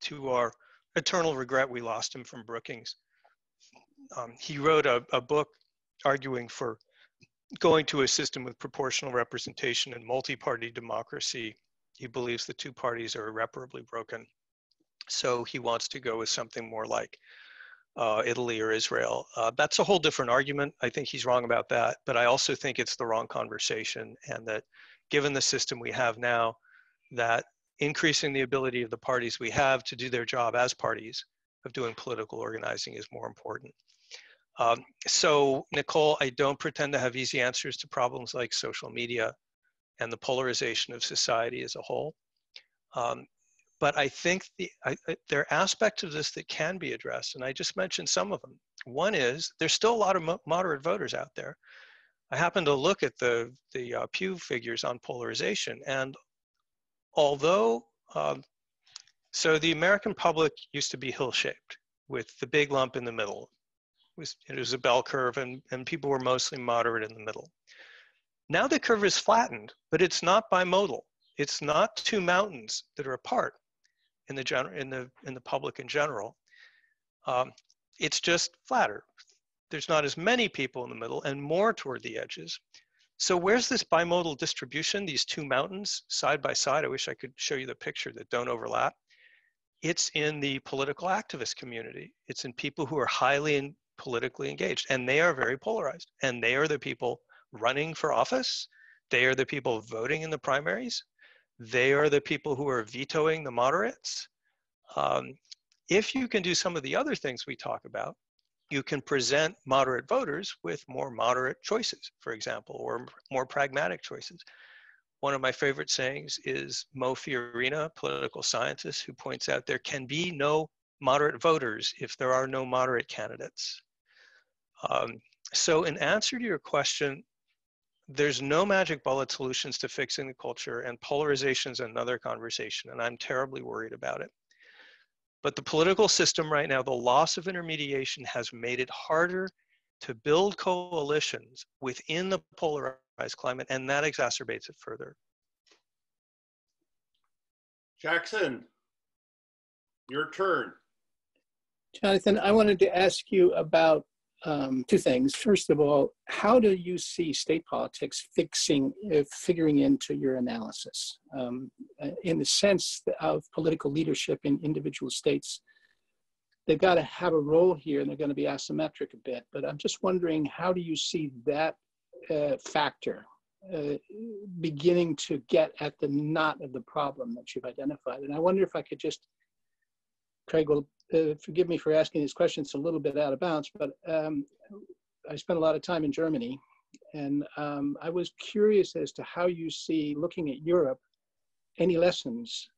to our eternal regret, we lost him from Brookings. Um, he wrote a, a book arguing for going to a system with proportional representation and multi-party democracy. He believes the two parties are irreparably broken. So he wants to go with something more like uh, Italy or Israel. Uh, that's a whole different argument. I think he's wrong about that, but I also think it's the wrong conversation, and that given the system we have now, that increasing the ability of the parties we have to do their job as parties of doing political organizing is more important. Um, so, Nicole, I don't pretend to have easy answers to problems like social media and the polarization of society as a whole. Um, but I think the, I, I, there are aspects of this that can be addressed, and I just mentioned some of them. One is there's still a lot of mo- moderate voters out there. I happened to look at the the uh, Pew figures on polarization, and although um, so the American public used to be hill-shaped with the big lump in the middle, was it was a bell curve, and and people were mostly moderate in the middle. Now the curve is flattened, but it's not bimodal. It's not two mountains that are apart in the general in the in the public in general. Um, it's just flatter. There's not as many people in the middle and more toward the edges. So where's this bimodal distribution? These two mountains side by side. I wish I could show you the picture that don't overlap. It's in the political activist community. It's in people who are highly and politically engaged, and they are very polarized. And they are the people running for office. They are the people voting in the primaries. They are the people who are vetoing the moderates. Um, if you can do some of the other things we talk about, you can present moderate voters with more moderate choices, for example, or more pragmatic choices. One of my favorite sayings is Mo Fiorina, political scientist, who points out there can be no moderate voters if there are no moderate candidates. Um, so in answer to your question, there's no magic bullet solutions to fixing the culture and polarization is another conversation and i'm terribly worried about it but the political system right now the loss of intermediation has made it harder to build coalitions within the polarized climate and that exacerbates it further Jackson, your turn. Jonathan, I wanted to ask you about um, two things. First of all, how do you see state politics fixing, uh, figuring into your analysis? Um, uh, in the sense of political leadership in individual states, they've got to have a role here and they're going to be asymmetric a bit. But I'm just wondering, how do you see that uh, factor uh, beginning to get at the knot of the problem that you've identified? And I wonder if I could just, Craig will uh, forgive me for asking these questions it's a little bit out of bounds, but um, I spent a lot of time in Germany, and um, I was curious as to how you see, looking at Europe, any lessons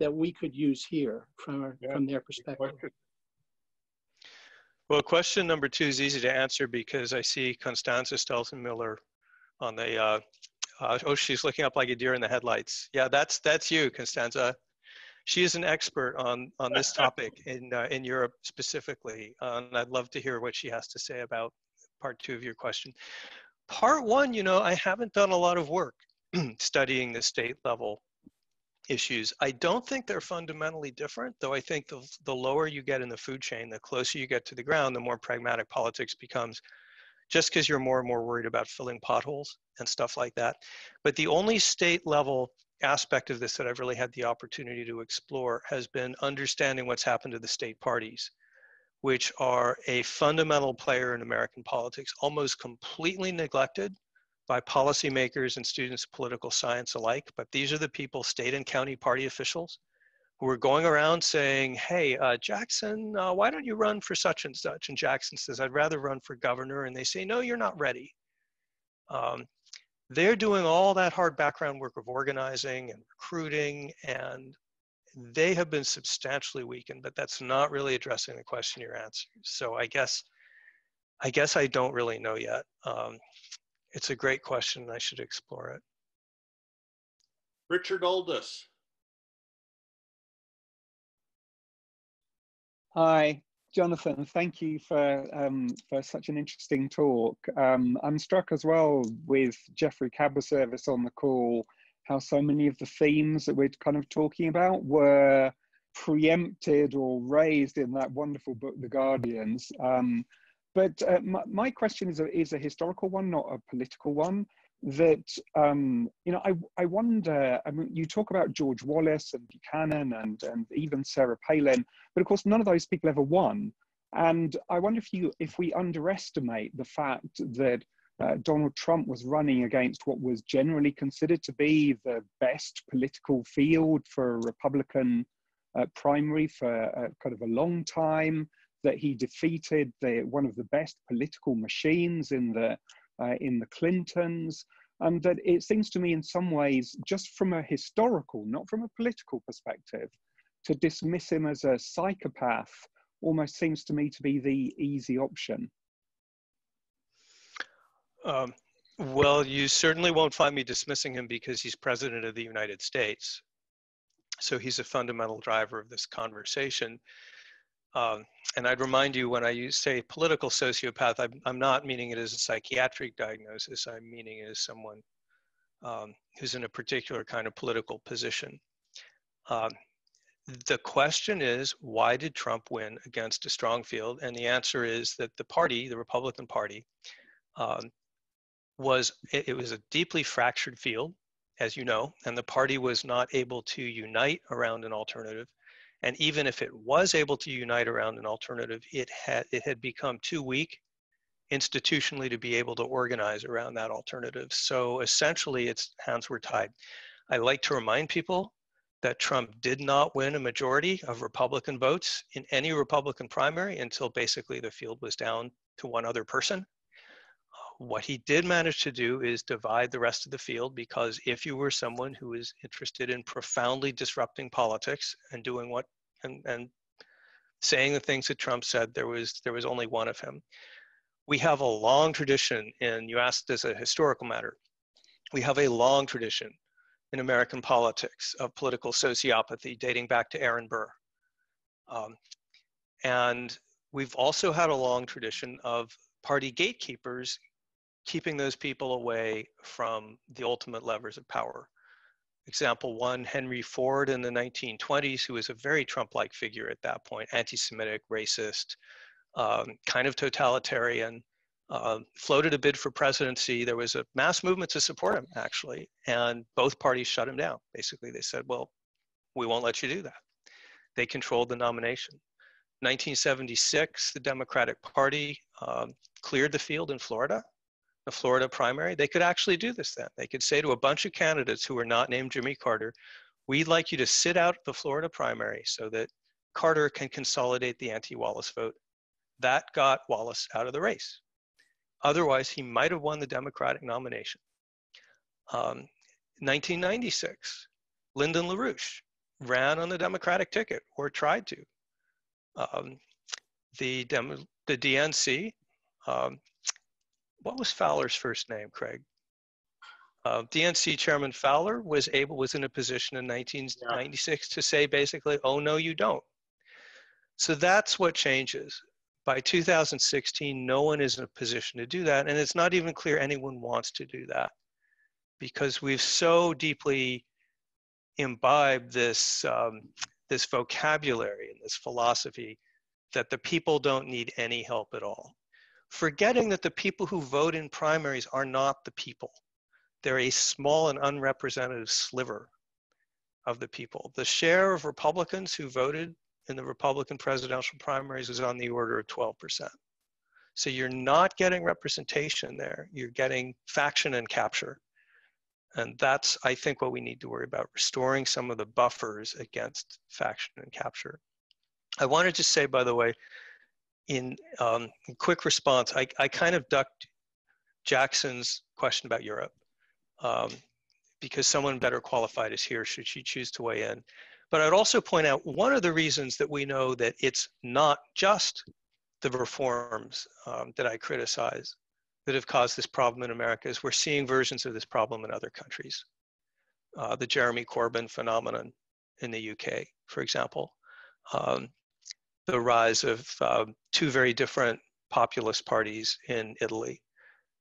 that we could use here from our, Yeah, from their perspective. well question number two is easy to answer because i see Constanze Stelzenmüller on the uh, uh, oh she's looking up like a deer in the headlights. Yeah that's that's you Constanze she is an expert on on this topic in uh, in Europe specifically, uh, and I'd love to hear what she has to say about part two of your question. Part one, you know, I haven't done a lot of work studying the state level issues. I don't think they're fundamentally different, though I think the, the lower you get in the food chain, the closer you get to the ground, the more pragmatic politics becomes, just because you're more and more worried about filling potholes and stuff like that. But the only state level aspect of this that I've really had the opportunity to explore has been understanding what's happened to the state parties, which are a fundamental player in American politics, almost completely neglected by policymakers and students of political science alike. But these are the people, state and county party officials, who are going around saying, hey, uh, Jackson, uh, why don't you run for such and such? And Jackson says, I'd rather run for governor. And they say, no, you're not ready. Um, they're doing all that hard background work of organizing and recruiting and they have been substantially weakened but that's not really addressing the question you're answering. So i guess i guess i don't really know yet. Um, it's a great question and i should explore it. Richard Aldous. Hi Jonathan, thank you for um, for such an interesting talk. Um, I'm struck as well with Jeffrey Kabaservice on the call, how so many of the themes that we're kind of talking about were preempted or raised in that wonderful book, The Guardians. Um, but uh, my, my, question is a, is a historical one, not a political one that um, you know I, I wonder I mean you talk about George Wallace and Buchanan and and even Sarah Palin but of course none of those people ever won. And I wonder if you if we underestimate the fact that uh, Donald Trump was running against what was generally considered to be the best political field for a Republican uh, primary for uh, kind of a long time that he defeated the, one of the best political machines in the uh, in the Clintons. And that it seems to me, in some ways, just from a historical, not from a political perspective, to dismiss him as a psychopath almost seems to me to be the easy option. Um, well, you certainly won't find me dismissing him because he's president of the United States. So he's a fundamental driver of this conversation. Um, and I'd remind you when I use, say political sociopath, I'm, I'm, not meaning it as a psychiatric diagnosis. I'm meaning it as someone um, who's in a particular kind of political position. Um, the question is, why did Trump win against a strong field? And the answer is that the party, the Republican Party, um, was it, it was a deeply fractured field, as you know, and the party was not able to unite around an alternative. And even if it was able to unite around an alternative, it had, it had become too weak institutionally to be able to organize around that alternative. So essentially, its hands were tied. I like to remind people that Trump did not win a majority of Republican votes in any Republican primary until basically the field was down to one other person. What he did manage to do is divide the rest of the field because if you were someone who is interested in profoundly disrupting politics and doing what and, and saying the things that Trump said, there was there was only one of him. We have a long tradition in you asked as a historical matter. We have a long tradition in American politics of political sociopathy dating back to Aaron Burr. Um, and we've also had a long tradition of party gatekeepers keeping those people away from the ultimate levers of power. Example one, Henry Ford in the 1920s, who was a very Trump-like figure at that point, anti-Semitic, racist, um, kind of totalitarian, uh, floated a bid for presidency. There was a mass movement to support him, actually, and both parties shut him down. Basically, they said, well, we won't let you do that. They controlled the nomination. 1976, the Democratic Party um, cleared the field in Florida the Florida primary, they could actually do this then. They could say to a bunch of candidates who are not named Jimmy Carter, we'd like you to sit out the Florida primary so that Carter can consolidate the anti-Wallace vote. That got Wallace out of the race. Otherwise, he might have won the Democratic nomination. Um, 1996, Lyndon LaRouche ran on the Democratic ticket or tried to. Um, the, Dem- the DNC um, what was Fowler's first name, Craig? Uh, DNC Chairman Fowler was able was in a position in 1996 yeah. to say basically, "Oh no, you don't." So that's what changes. By 2016, no one is in a position to do that. And it's not even clear anyone wants to do that because we've so deeply imbibed this, um, this vocabulary and this philosophy that the people don't need any help at all. Forgetting that the people who vote in primaries are not the people. They're a small and unrepresentative sliver of the people. The share of Republicans who voted in the Republican presidential primaries is on the order of 12%. So you're not getting representation there. You're getting faction and capture. And that's, I think, what we need to worry about, restoring some of the buffers against faction and capture. I wanted to say, by the way, in, um, quick response, I, I kind of ducked Jackson's question about Europe um, because someone better qualified is here should she choose to weigh in. But I'd also point out one of the reasons that we know that it's not just the reforms um, that I criticize that have caused this problem in America is we're seeing versions of this problem in other countries. Uh, the Jeremy Corbyn phenomenon in the UK, for example. Um, the rise of uh, two very different populist parties in Italy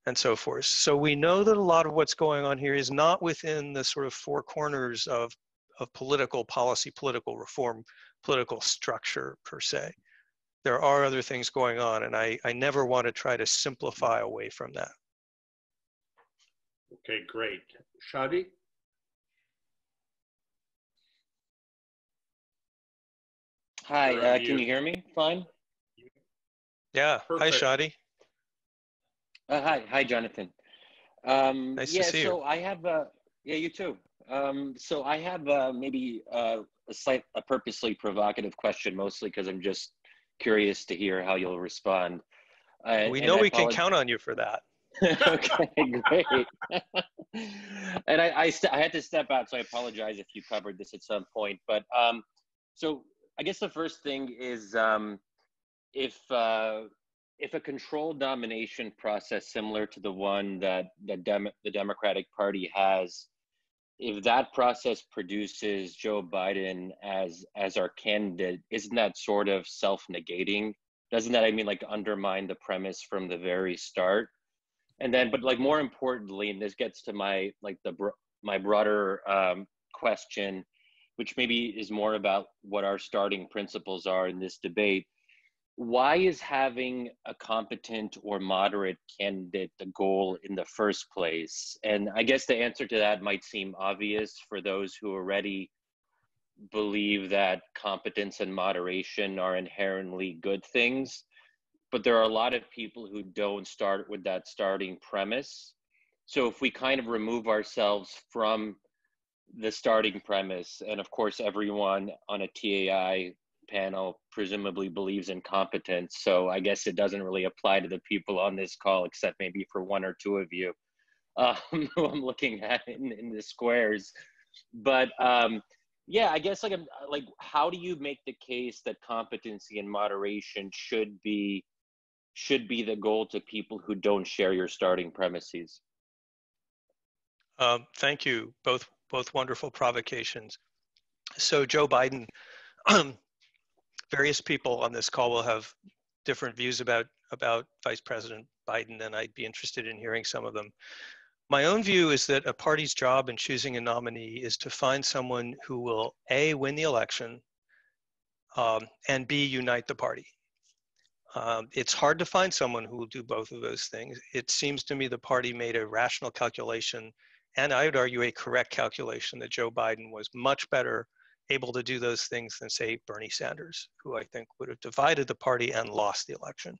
and so forth. So we know that a lot of what's going on here is not within the sort of four corners of, of political policy, political reform, political structure per se. There are other things going on, and I, I never want to try to simplify away from that. Okay, great. Shadi? Hi, uh, can you hear me fine? Yeah, Perfect. hi Shadi. Uh, hi, hi Jonathan. Um, nice yeah, to see so you. I have, uh, yeah, you too. Um, so I have uh, maybe uh, a slight, a purposely provocative question, mostly because I'm just curious to hear how you'll respond. Uh, we know we can count on you for that. okay, great. and I, I, I, had to step out, so I apologize if you covered this at some point. But um, so I guess the first thing is um, if uh, if a controlled nomination process similar to the one that the, Dem- the Democratic Party has, if that process produces Joe Biden as as our candidate, isn't that sort of self-negating? Doesn't that I mean like undermine the premise from the very start? And then, but like more importantly, and this gets to my like the my broader um, question which maybe is more about what our starting principles are in this debate. Why is having a competent or moderate candidate the goal in the first place? And I guess the answer to that might seem obvious for those who already believe that competence and moderation are inherently good things. But there are a lot of people who don't start with that starting premise. So if we kind of remove ourselves from the starting premise. And of course, everyone on a TAI panel presumably believes in competence. So I guess it doesn't really apply to the people on this call, except maybe for one or two of you um, who I'm looking at in, in the squares. But um, yeah, I guess like I'm like, how do you make the case that competency and moderation should be should be the goal to people who don't share your starting premises? Um, thank you both both wonderful provocations. So Joe Biden, various people on this call will have different views about, about Vice President Biden, and I'd be interested in hearing some of them. My own view is that a party's job in choosing a nominee is to find someone who will A, win the election, um, and B, unite the party. Um, it's hard to find someone who will do both of those things. It seems to me the party made a rational calculation and I would argue a correct calculation that Joe Biden was much better able to do those things than, say, Bernie Sanders, who I think would have divided the party and lost the election.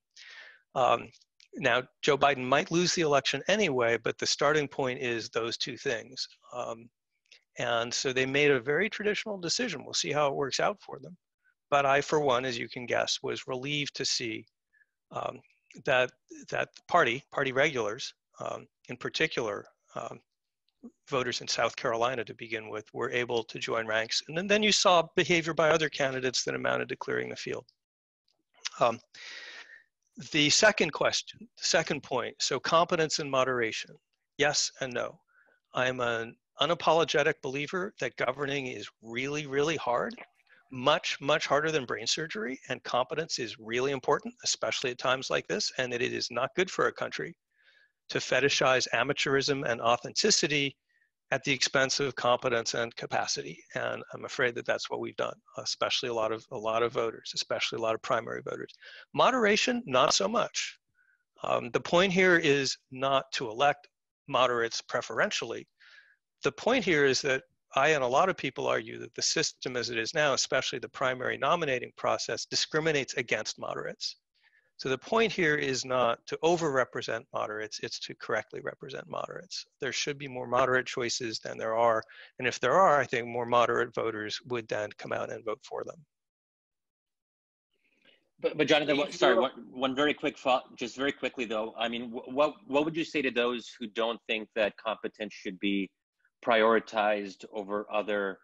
Um, now, Joe Biden might lose the election anyway, but the starting point is those two things. Um, and so they made a very traditional decision. We'll see how it works out for them. But I, for one, as you can guess, was relieved to see um, that that party, party regulars um, in particular, um, voters in South Carolina to begin with were able to join ranks. And then, then you saw behavior by other candidates that amounted to clearing the field. Um, the second question, the second point, so competence and moderation, yes and no. I'm an unapologetic believer that governing is really, really hard. much, much harder than brain surgery, and competence is really important, especially at times like this, and that it is not good for a country to fetishize amateurism and authenticity at the expense of competence and capacity. And I'm afraid that that's what we've done, especially a lot of a lot of voters, especially a lot of primary voters. Moderation, not so much. Um, the point here is not to elect moderates preferentially. The point here is that I and a lot of people argue that the system as it is now, especially the primary nominating process, discriminates against moderates. So the point here is not to overrepresent moderates, it's to correctly represent moderates. There should be more moderate choices than there are. And if there are, I think more moderate voters would then come out and vote for them. But, but Jonathan, what, sorry, one, one very quick thought, just very quickly though. I mean, what, what would you say to those who don't think that competence should be prioritized over other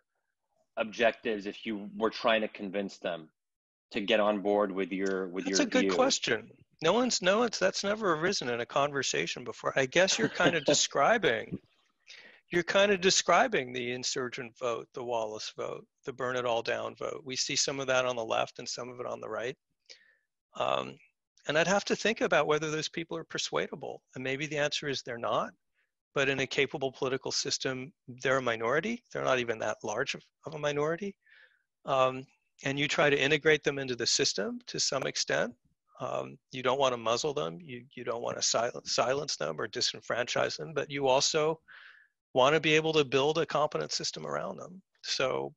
objectives if you were trying to convince them? To get on board with your with that's your a good view? question. No one's no it's that's never arisen in a conversation before. I guess you're kind of describing you're kind of describing the insurgent vote the wallace vote the burn it all down vote. We see some of that on the left and some of it on the right. Um, and i'd have to think about whether those people are persuadable and maybe the answer is they're not. But in a capable political system they're a minority. They're not even that large of, of a minority. Um, and you try to integrate them into the system to some extent. Um, you don't want to muzzle them. You, you don't want to silence, silence them or disenfranchise them, but you also want to be able to build a competent system around them. So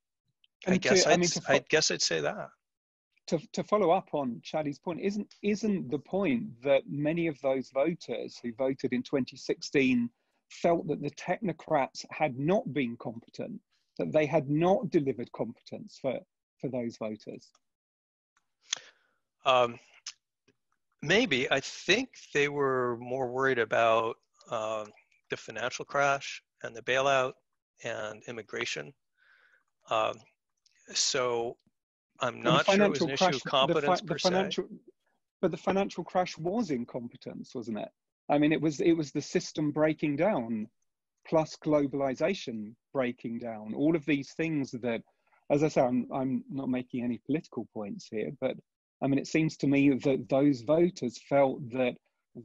I guess, to, I'd, I, mean, I guess I'd say that. To, to follow up on Shadi's point, isn't, isn't the point that many of those voters who voted in 2016 felt that the technocrats had not been competent, that they had not delivered competence for, for those voters? Um, maybe. I think they were more worried about uh, the financial crash and the bailout and immigration. Um, so I'm not sure it was an crash, issue of competence the, fi- the financial, se. But the financial crash was incompetence, wasn't it? I mean, it was it was the system breaking down, plus globalization breaking down. All of these things that as I say, I'm, I'm not making any political points here, but I mean, it seems to me that those voters felt that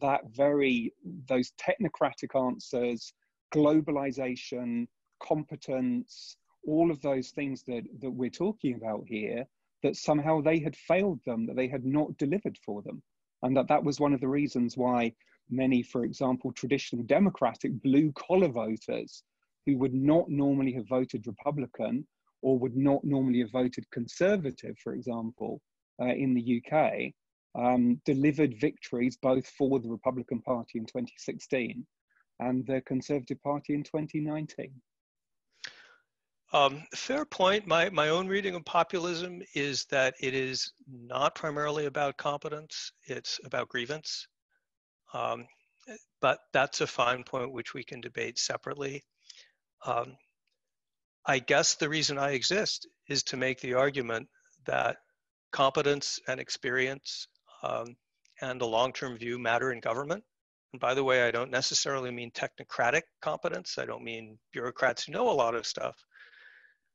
that very, those technocratic answers, globalization, competence, all of those things that, that we're talking about here, that somehow they had failed them, that they had not delivered for them. And that that was one of the reasons why many, for example, traditional Democratic blue collar voters who would not normally have voted Republican or would not normally have voted Conservative, for example, uh, in the UK, um, delivered victories both for the Republican Party in 2016 and the Conservative Party in 2019. Um, fair point. My, my own reading of populism is that it is not primarily about competence, it's about grievance. Um, but that's a fine point which we can debate separately. Um, I guess the reason I exist is to make the argument that competence and experience um, and a long-term view matter in government. And by the way, I don't necessarily mean technocratic competence. I don't mean bureaucrats who know a lot of stuff.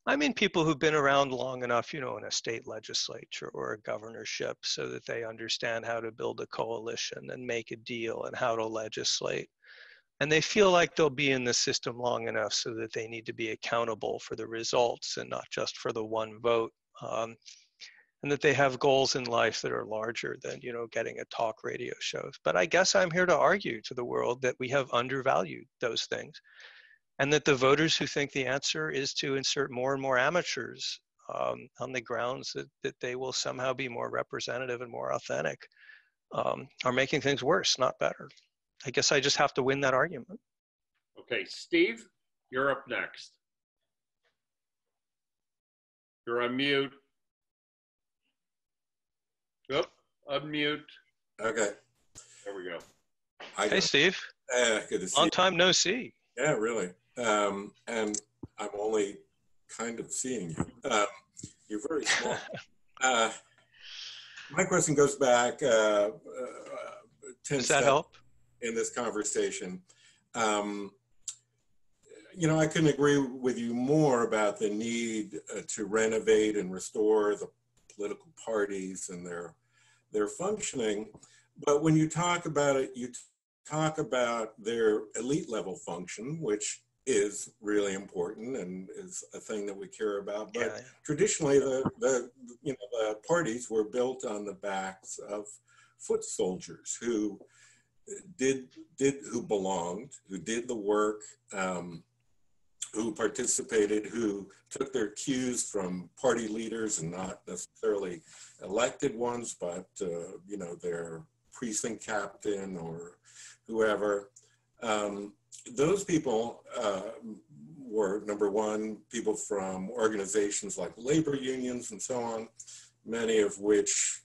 I mean people who've been around long enough, you know, in a state legislature or a governorship so that they understand how to build a coalition and make a deal and how to legislate and they feel like they'll be in the system long enough so that they need to be accountable for the results and not just for the one vote um, and that they have goals in life that are larger than you know getting a talk radio shows but i guess i'm here to argue to the world that we have undervalued those things and that the voters who think the answer is to insert more and more amateurs um, on the grounds that, that they will somehow be more representative and more authentic um, are making things worse not better I guess I just have to win that argument. Okay, Steve, you're up next. You're on mute. Yep, unmute. Okay. There we go. Hi, hey, Steve. Uh, good to see Long you. time no see. Yeah, really. Um, and I'm only kind of seeing you. Um, you're very small. uh, my question goes back. Uh, uh, Does that help? In this conversation. Um, you know, I couldn't agree with you more about the need uh, to renovate and restore the political parties and their their functioning. But when you talk about it, you talk about their elite level function, which is really important and is a thing that we care about. But yeah, traditionally, the, the you know the parties were built on the backs of foot soldiers who did did who belonged, who did the work, um, who participated, who took their cues from party leaders and not necessarily elected ones, but uh, you know their precinct captain or whoever. Um, those people uh, were number one, people from organizations like labor unions and so on, many of which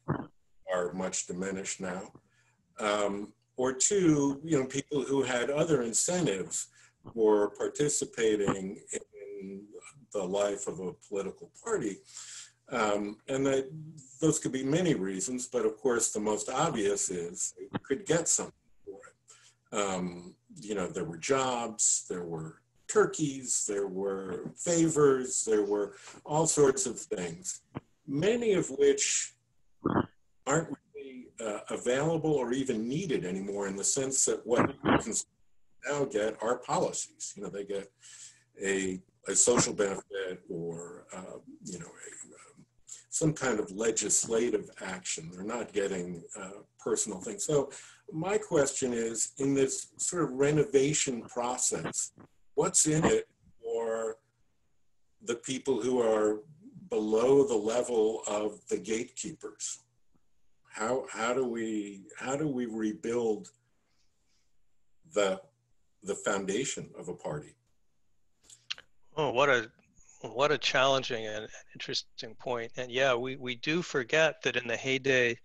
are much diminished now. Um, or two, you know, people who had other incentives for participating in the life of a political party. Um, and that those could be many reasons, but of course the most obvious is you could get something for it. Um, you know, there were jobs, there were turkeys, there were favors, there were all sorts of things, many of which aren't uh, available or even needed anymore in the sense that what now get are policies. You know, they get a, a social benefit or, uh, you know, a, um, some kind of legislative action. They're not getting uh, personal things. So my question is, in this sort of renovation process, what's in it for the people who are below the level of the gatekeepers? How how do we how do we rebuild the the foundation of a party? Oh, what a what a challenging and interesting point. And yeah, we, we do forget that in the heyday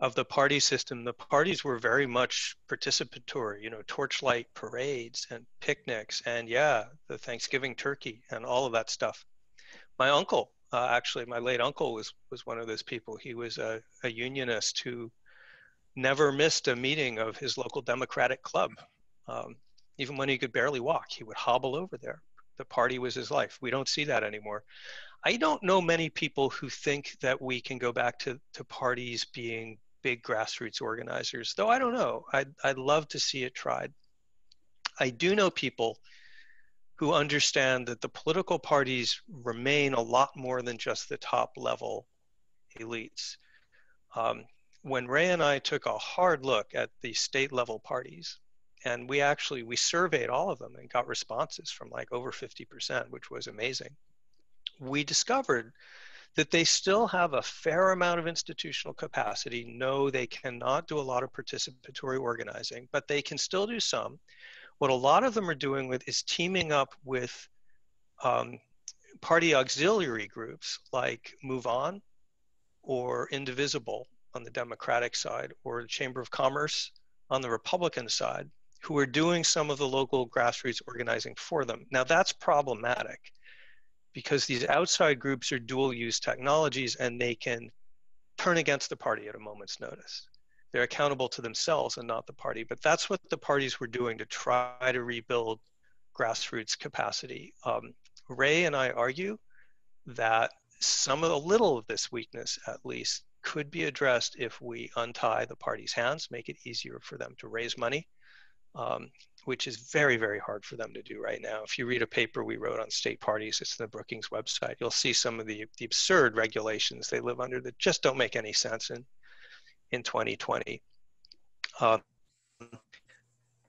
of the party system, the parties were very much participatory, you know, torchlight parades and picnics and yeah, the Thanksgiving turkey and all of that stuff. My uncle uh, actually, my late uncle was was one of those people. He was a, a unionist who never missed a meeting of his local Democratic club. Um, even when he could barely walk, he would hobble over there. The party was his life. We don't see that anymore. I don't know many people who think that we can go back to, to parties being big grassroots organizers, though I don't know. I'd, I'd love to see it tried. I do know people who understand that the political parties remain a lot more than just the top level elites. Um, when Ray and I took a hard look at the state level parties, and we actually we surveyed all of them and got responses from like over 50%, which was amazing. We discovered that they still have a fair amount of institutional capacity. No, they cannot do a lot of participatory organizing, but they can still do some. What a lot of them are doing with is teaming up with um, party auxiliary groups like Move On or Indivisible on the Democratic side or the Chamber of Commerce on the Republican side who are doing some of the local grassroots organizing for them. Now that's problematic because these outside groups are dual use technologies and they can turn against the party at a moment's notice they're accountable to themselves and not the party. But that's what the parties were doing to try to rebuild grassroots capacity. Um, Ray and I argue that some of a little of this weakness, at least, could be addressed if we untie the party's hands, make it easier for them to raise money, um, which is very, very hard for them to do right now. If you read a paper we wrote on state parties, it's the Brookings website, you'll see some of the, the absurd regulations they live under that just don't make any sense. And in 2020. Uh,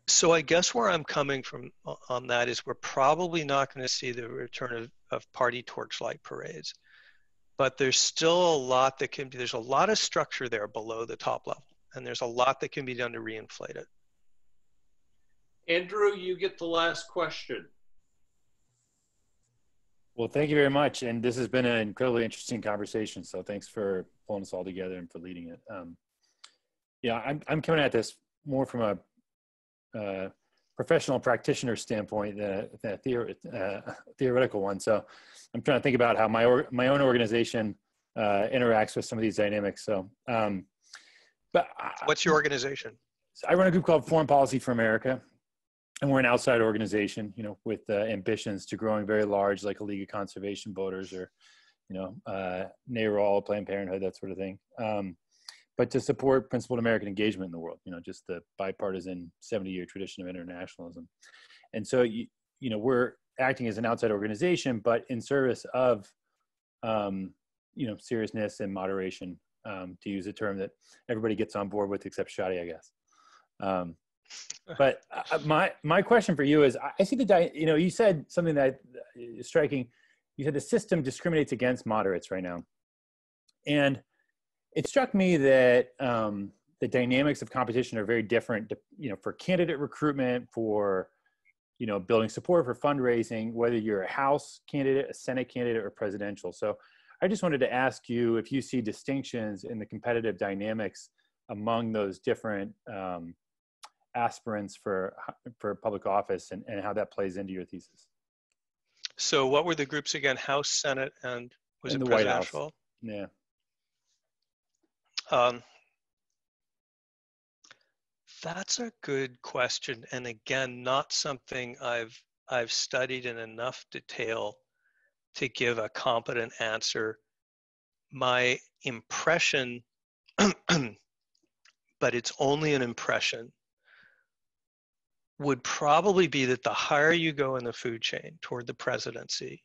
so I guess where I'm coming from on that is we're probably not going to see the return of, of party torchlight parades, but there's still a lot that can be, there's a lot of structure there below the top level, and there's a lot that can be done to reinflate it. Andrew, you get the last question. Well, thank you very much. And this has been an incredibly interesting conversation. So thanks for pulling us all together and for leading it. Um, yeah, I'm, I'm coming at this more from a uh, professional practitioner standpoint than a, than a theor uh, theoretical one. So I'm trying to think about how my, or, my own organization uh, interacts with some of these dynamics. So, um, but what's your organization? I run a group called Foreign Policy for America. and we're an outside organization, you know, with uh, ambitions to growing very large, like a League of Conservation Voters or, you know, uh, NARAL, Planned Parenthood, that sort of thing. Um, but to support principled American engagement in the world, you know, just the bipartisan 70-year tradition of internationalism. And so, you, you know, we're acting as an outside organization, but in service of, um, you know, seriousness and moderation, um, to use a term that everybody gets on board with except Shadi, I guess. Um, but uh, my my question for you is, I see the you know you said something that is striking. You said the system discriminates against moderates right now, and it struck me that um, the dynamics of competition are very different. You know, for candidate recruitment, for you know building support for fundraising, whether you're a House candidate, a Senate candidate, or presidential. So, I just wanted to ask you if you see distinctions in the competitive dynamics among those different um, aspirants for for public office and, and how that plays into your thesis. So what were the groups again? House, Senate, and was and it presidential? Yeah. Um, that's a good question, and again, not something I've I've studied in enough detail to give a competent answer. My impression, but it's only an impression, would probably be that the higher you go in the food chain toward the presidency,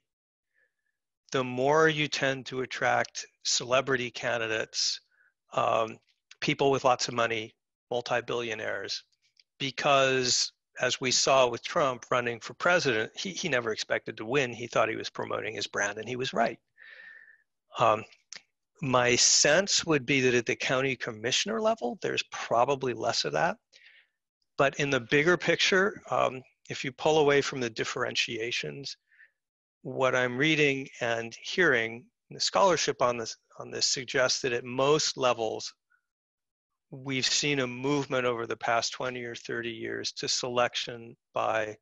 the more you tend to attract celebrity candidates, um, people with lots of money, multi-billionaires, because as we saw with Trump running for president, he, he never expected to win. He thought he was promoting his brand, and he was right. Um, my sense would be that at the county commissioner level, there's probably less of that. But in the bigger picture, um, if you pull away from the differentiations, what I'm reading and hearing, the scholarship on this on this suggests that at most levels, we've seen a movement over the past 20 or 30 years to selection by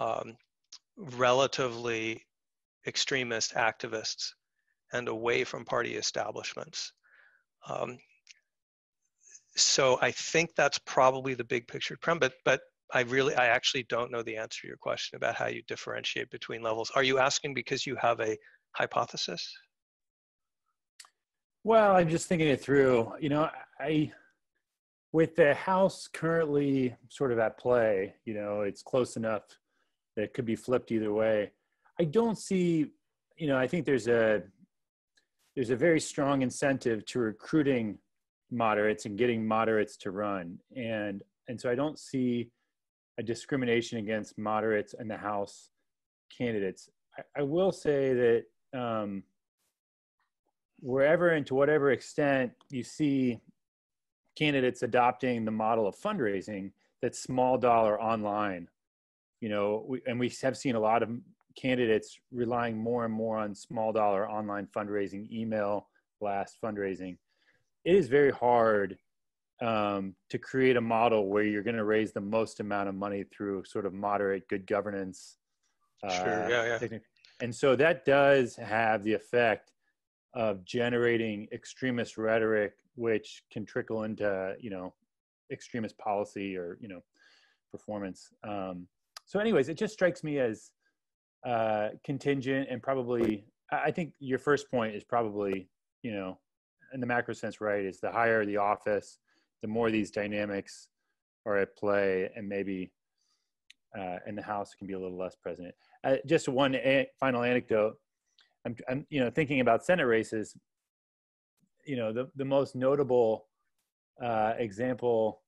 um, relatively extremist activists and away from party establishments. Um, so I think that's probably the big picture trend, but, but I really, I actually don't know the answer to your question about how you differentiate between levels. Are you asking because you have a hypothesis? Well, I'm just thinking it through. You know, I, with the house currently sort of at play, you know, it's close enough that it could be flipped either way. I don't see, you know, I think there's a, there's a very strong incentive to recruiting moderates and getting moderates to run. And, and so I don't see a discrimination against moderates in the House candidates. I, I will say that um, wherever and to whatever extent you see candidates adopting the model of fundraising that's small dollar online, you know, we, and we have seen a lot of candidates relying more and more on small dollar online fundraising, email blast fundraising it is very hard um, to create a model where you're going to raise the most amount of money through sort of moderate good governance. Uh, sure. Yeah. Yeah. And so that does have the effect of generating extremist rhetoric, which can trickle into you know extremist policy or you know performance. Um, so, anyways, it just strikes me as uh, contingent and probably. I think your first point is probably you know in the macro sense right is the higher the office the more these dynamics are at play and maybe uh, in the house it can be a little less present uh, just one a- final anecdote I'm, I'm you know thinking about senate races you know the, the most notable uh, example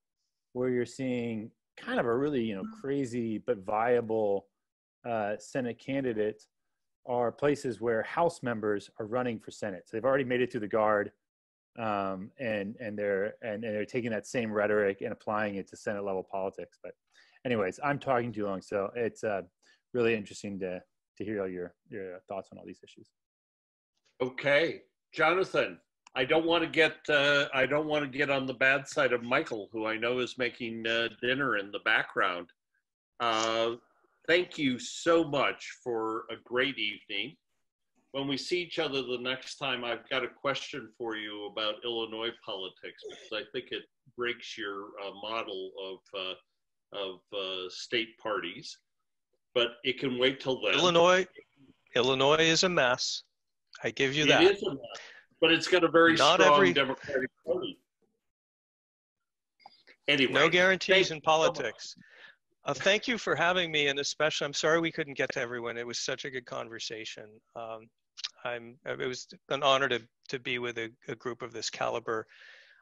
where you're seeing kind of a really you know crazy but viable uh, senate candidate are places where house members are running for senate so they've already made it through the guard um, and and they're and, and, they're taking that same rhetoric and applying it to Senate level politics. But, anyways, I'm talking too long, so it's uh, really interesting to to hear all your your thoughts on all these issues. Okay, Jonathan. I don't want to get uh, I don't want to get on the bad side of Michael, who I know is making uh, dinner in the background. Uh, thank you so much for a great evening when we see each other the next time, I've got a question for you about Illinois politics because I think it breaks your uh, model of uh, of uh, state parties, but it can wait till then. Illinois, Illinois is a mess. I give you It that. is a mess, but it's got a very Not strong every- Democratic Party. Anyway, no guarantees in politics. Uh, thank you for having me, and especially, I'm sorry we couldn't get to everyone. It was such a good conversation. Um, I'm, it was an honor to, to be with a, a group of this caliber.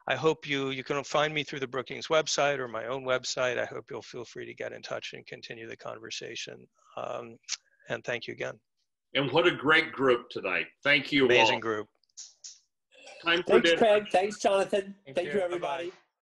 I hope you, you can find me through the Brookings website or my own website. I hope you'll feel free to get in touch and continue the conversation. Um, and thank you again. And what a great group tonight. Thank you Amazing all. group. Time for Thanks, dinner. Craig. Thanks, Jonathan. Thank Thank, you. you, Bye-bye. everybody.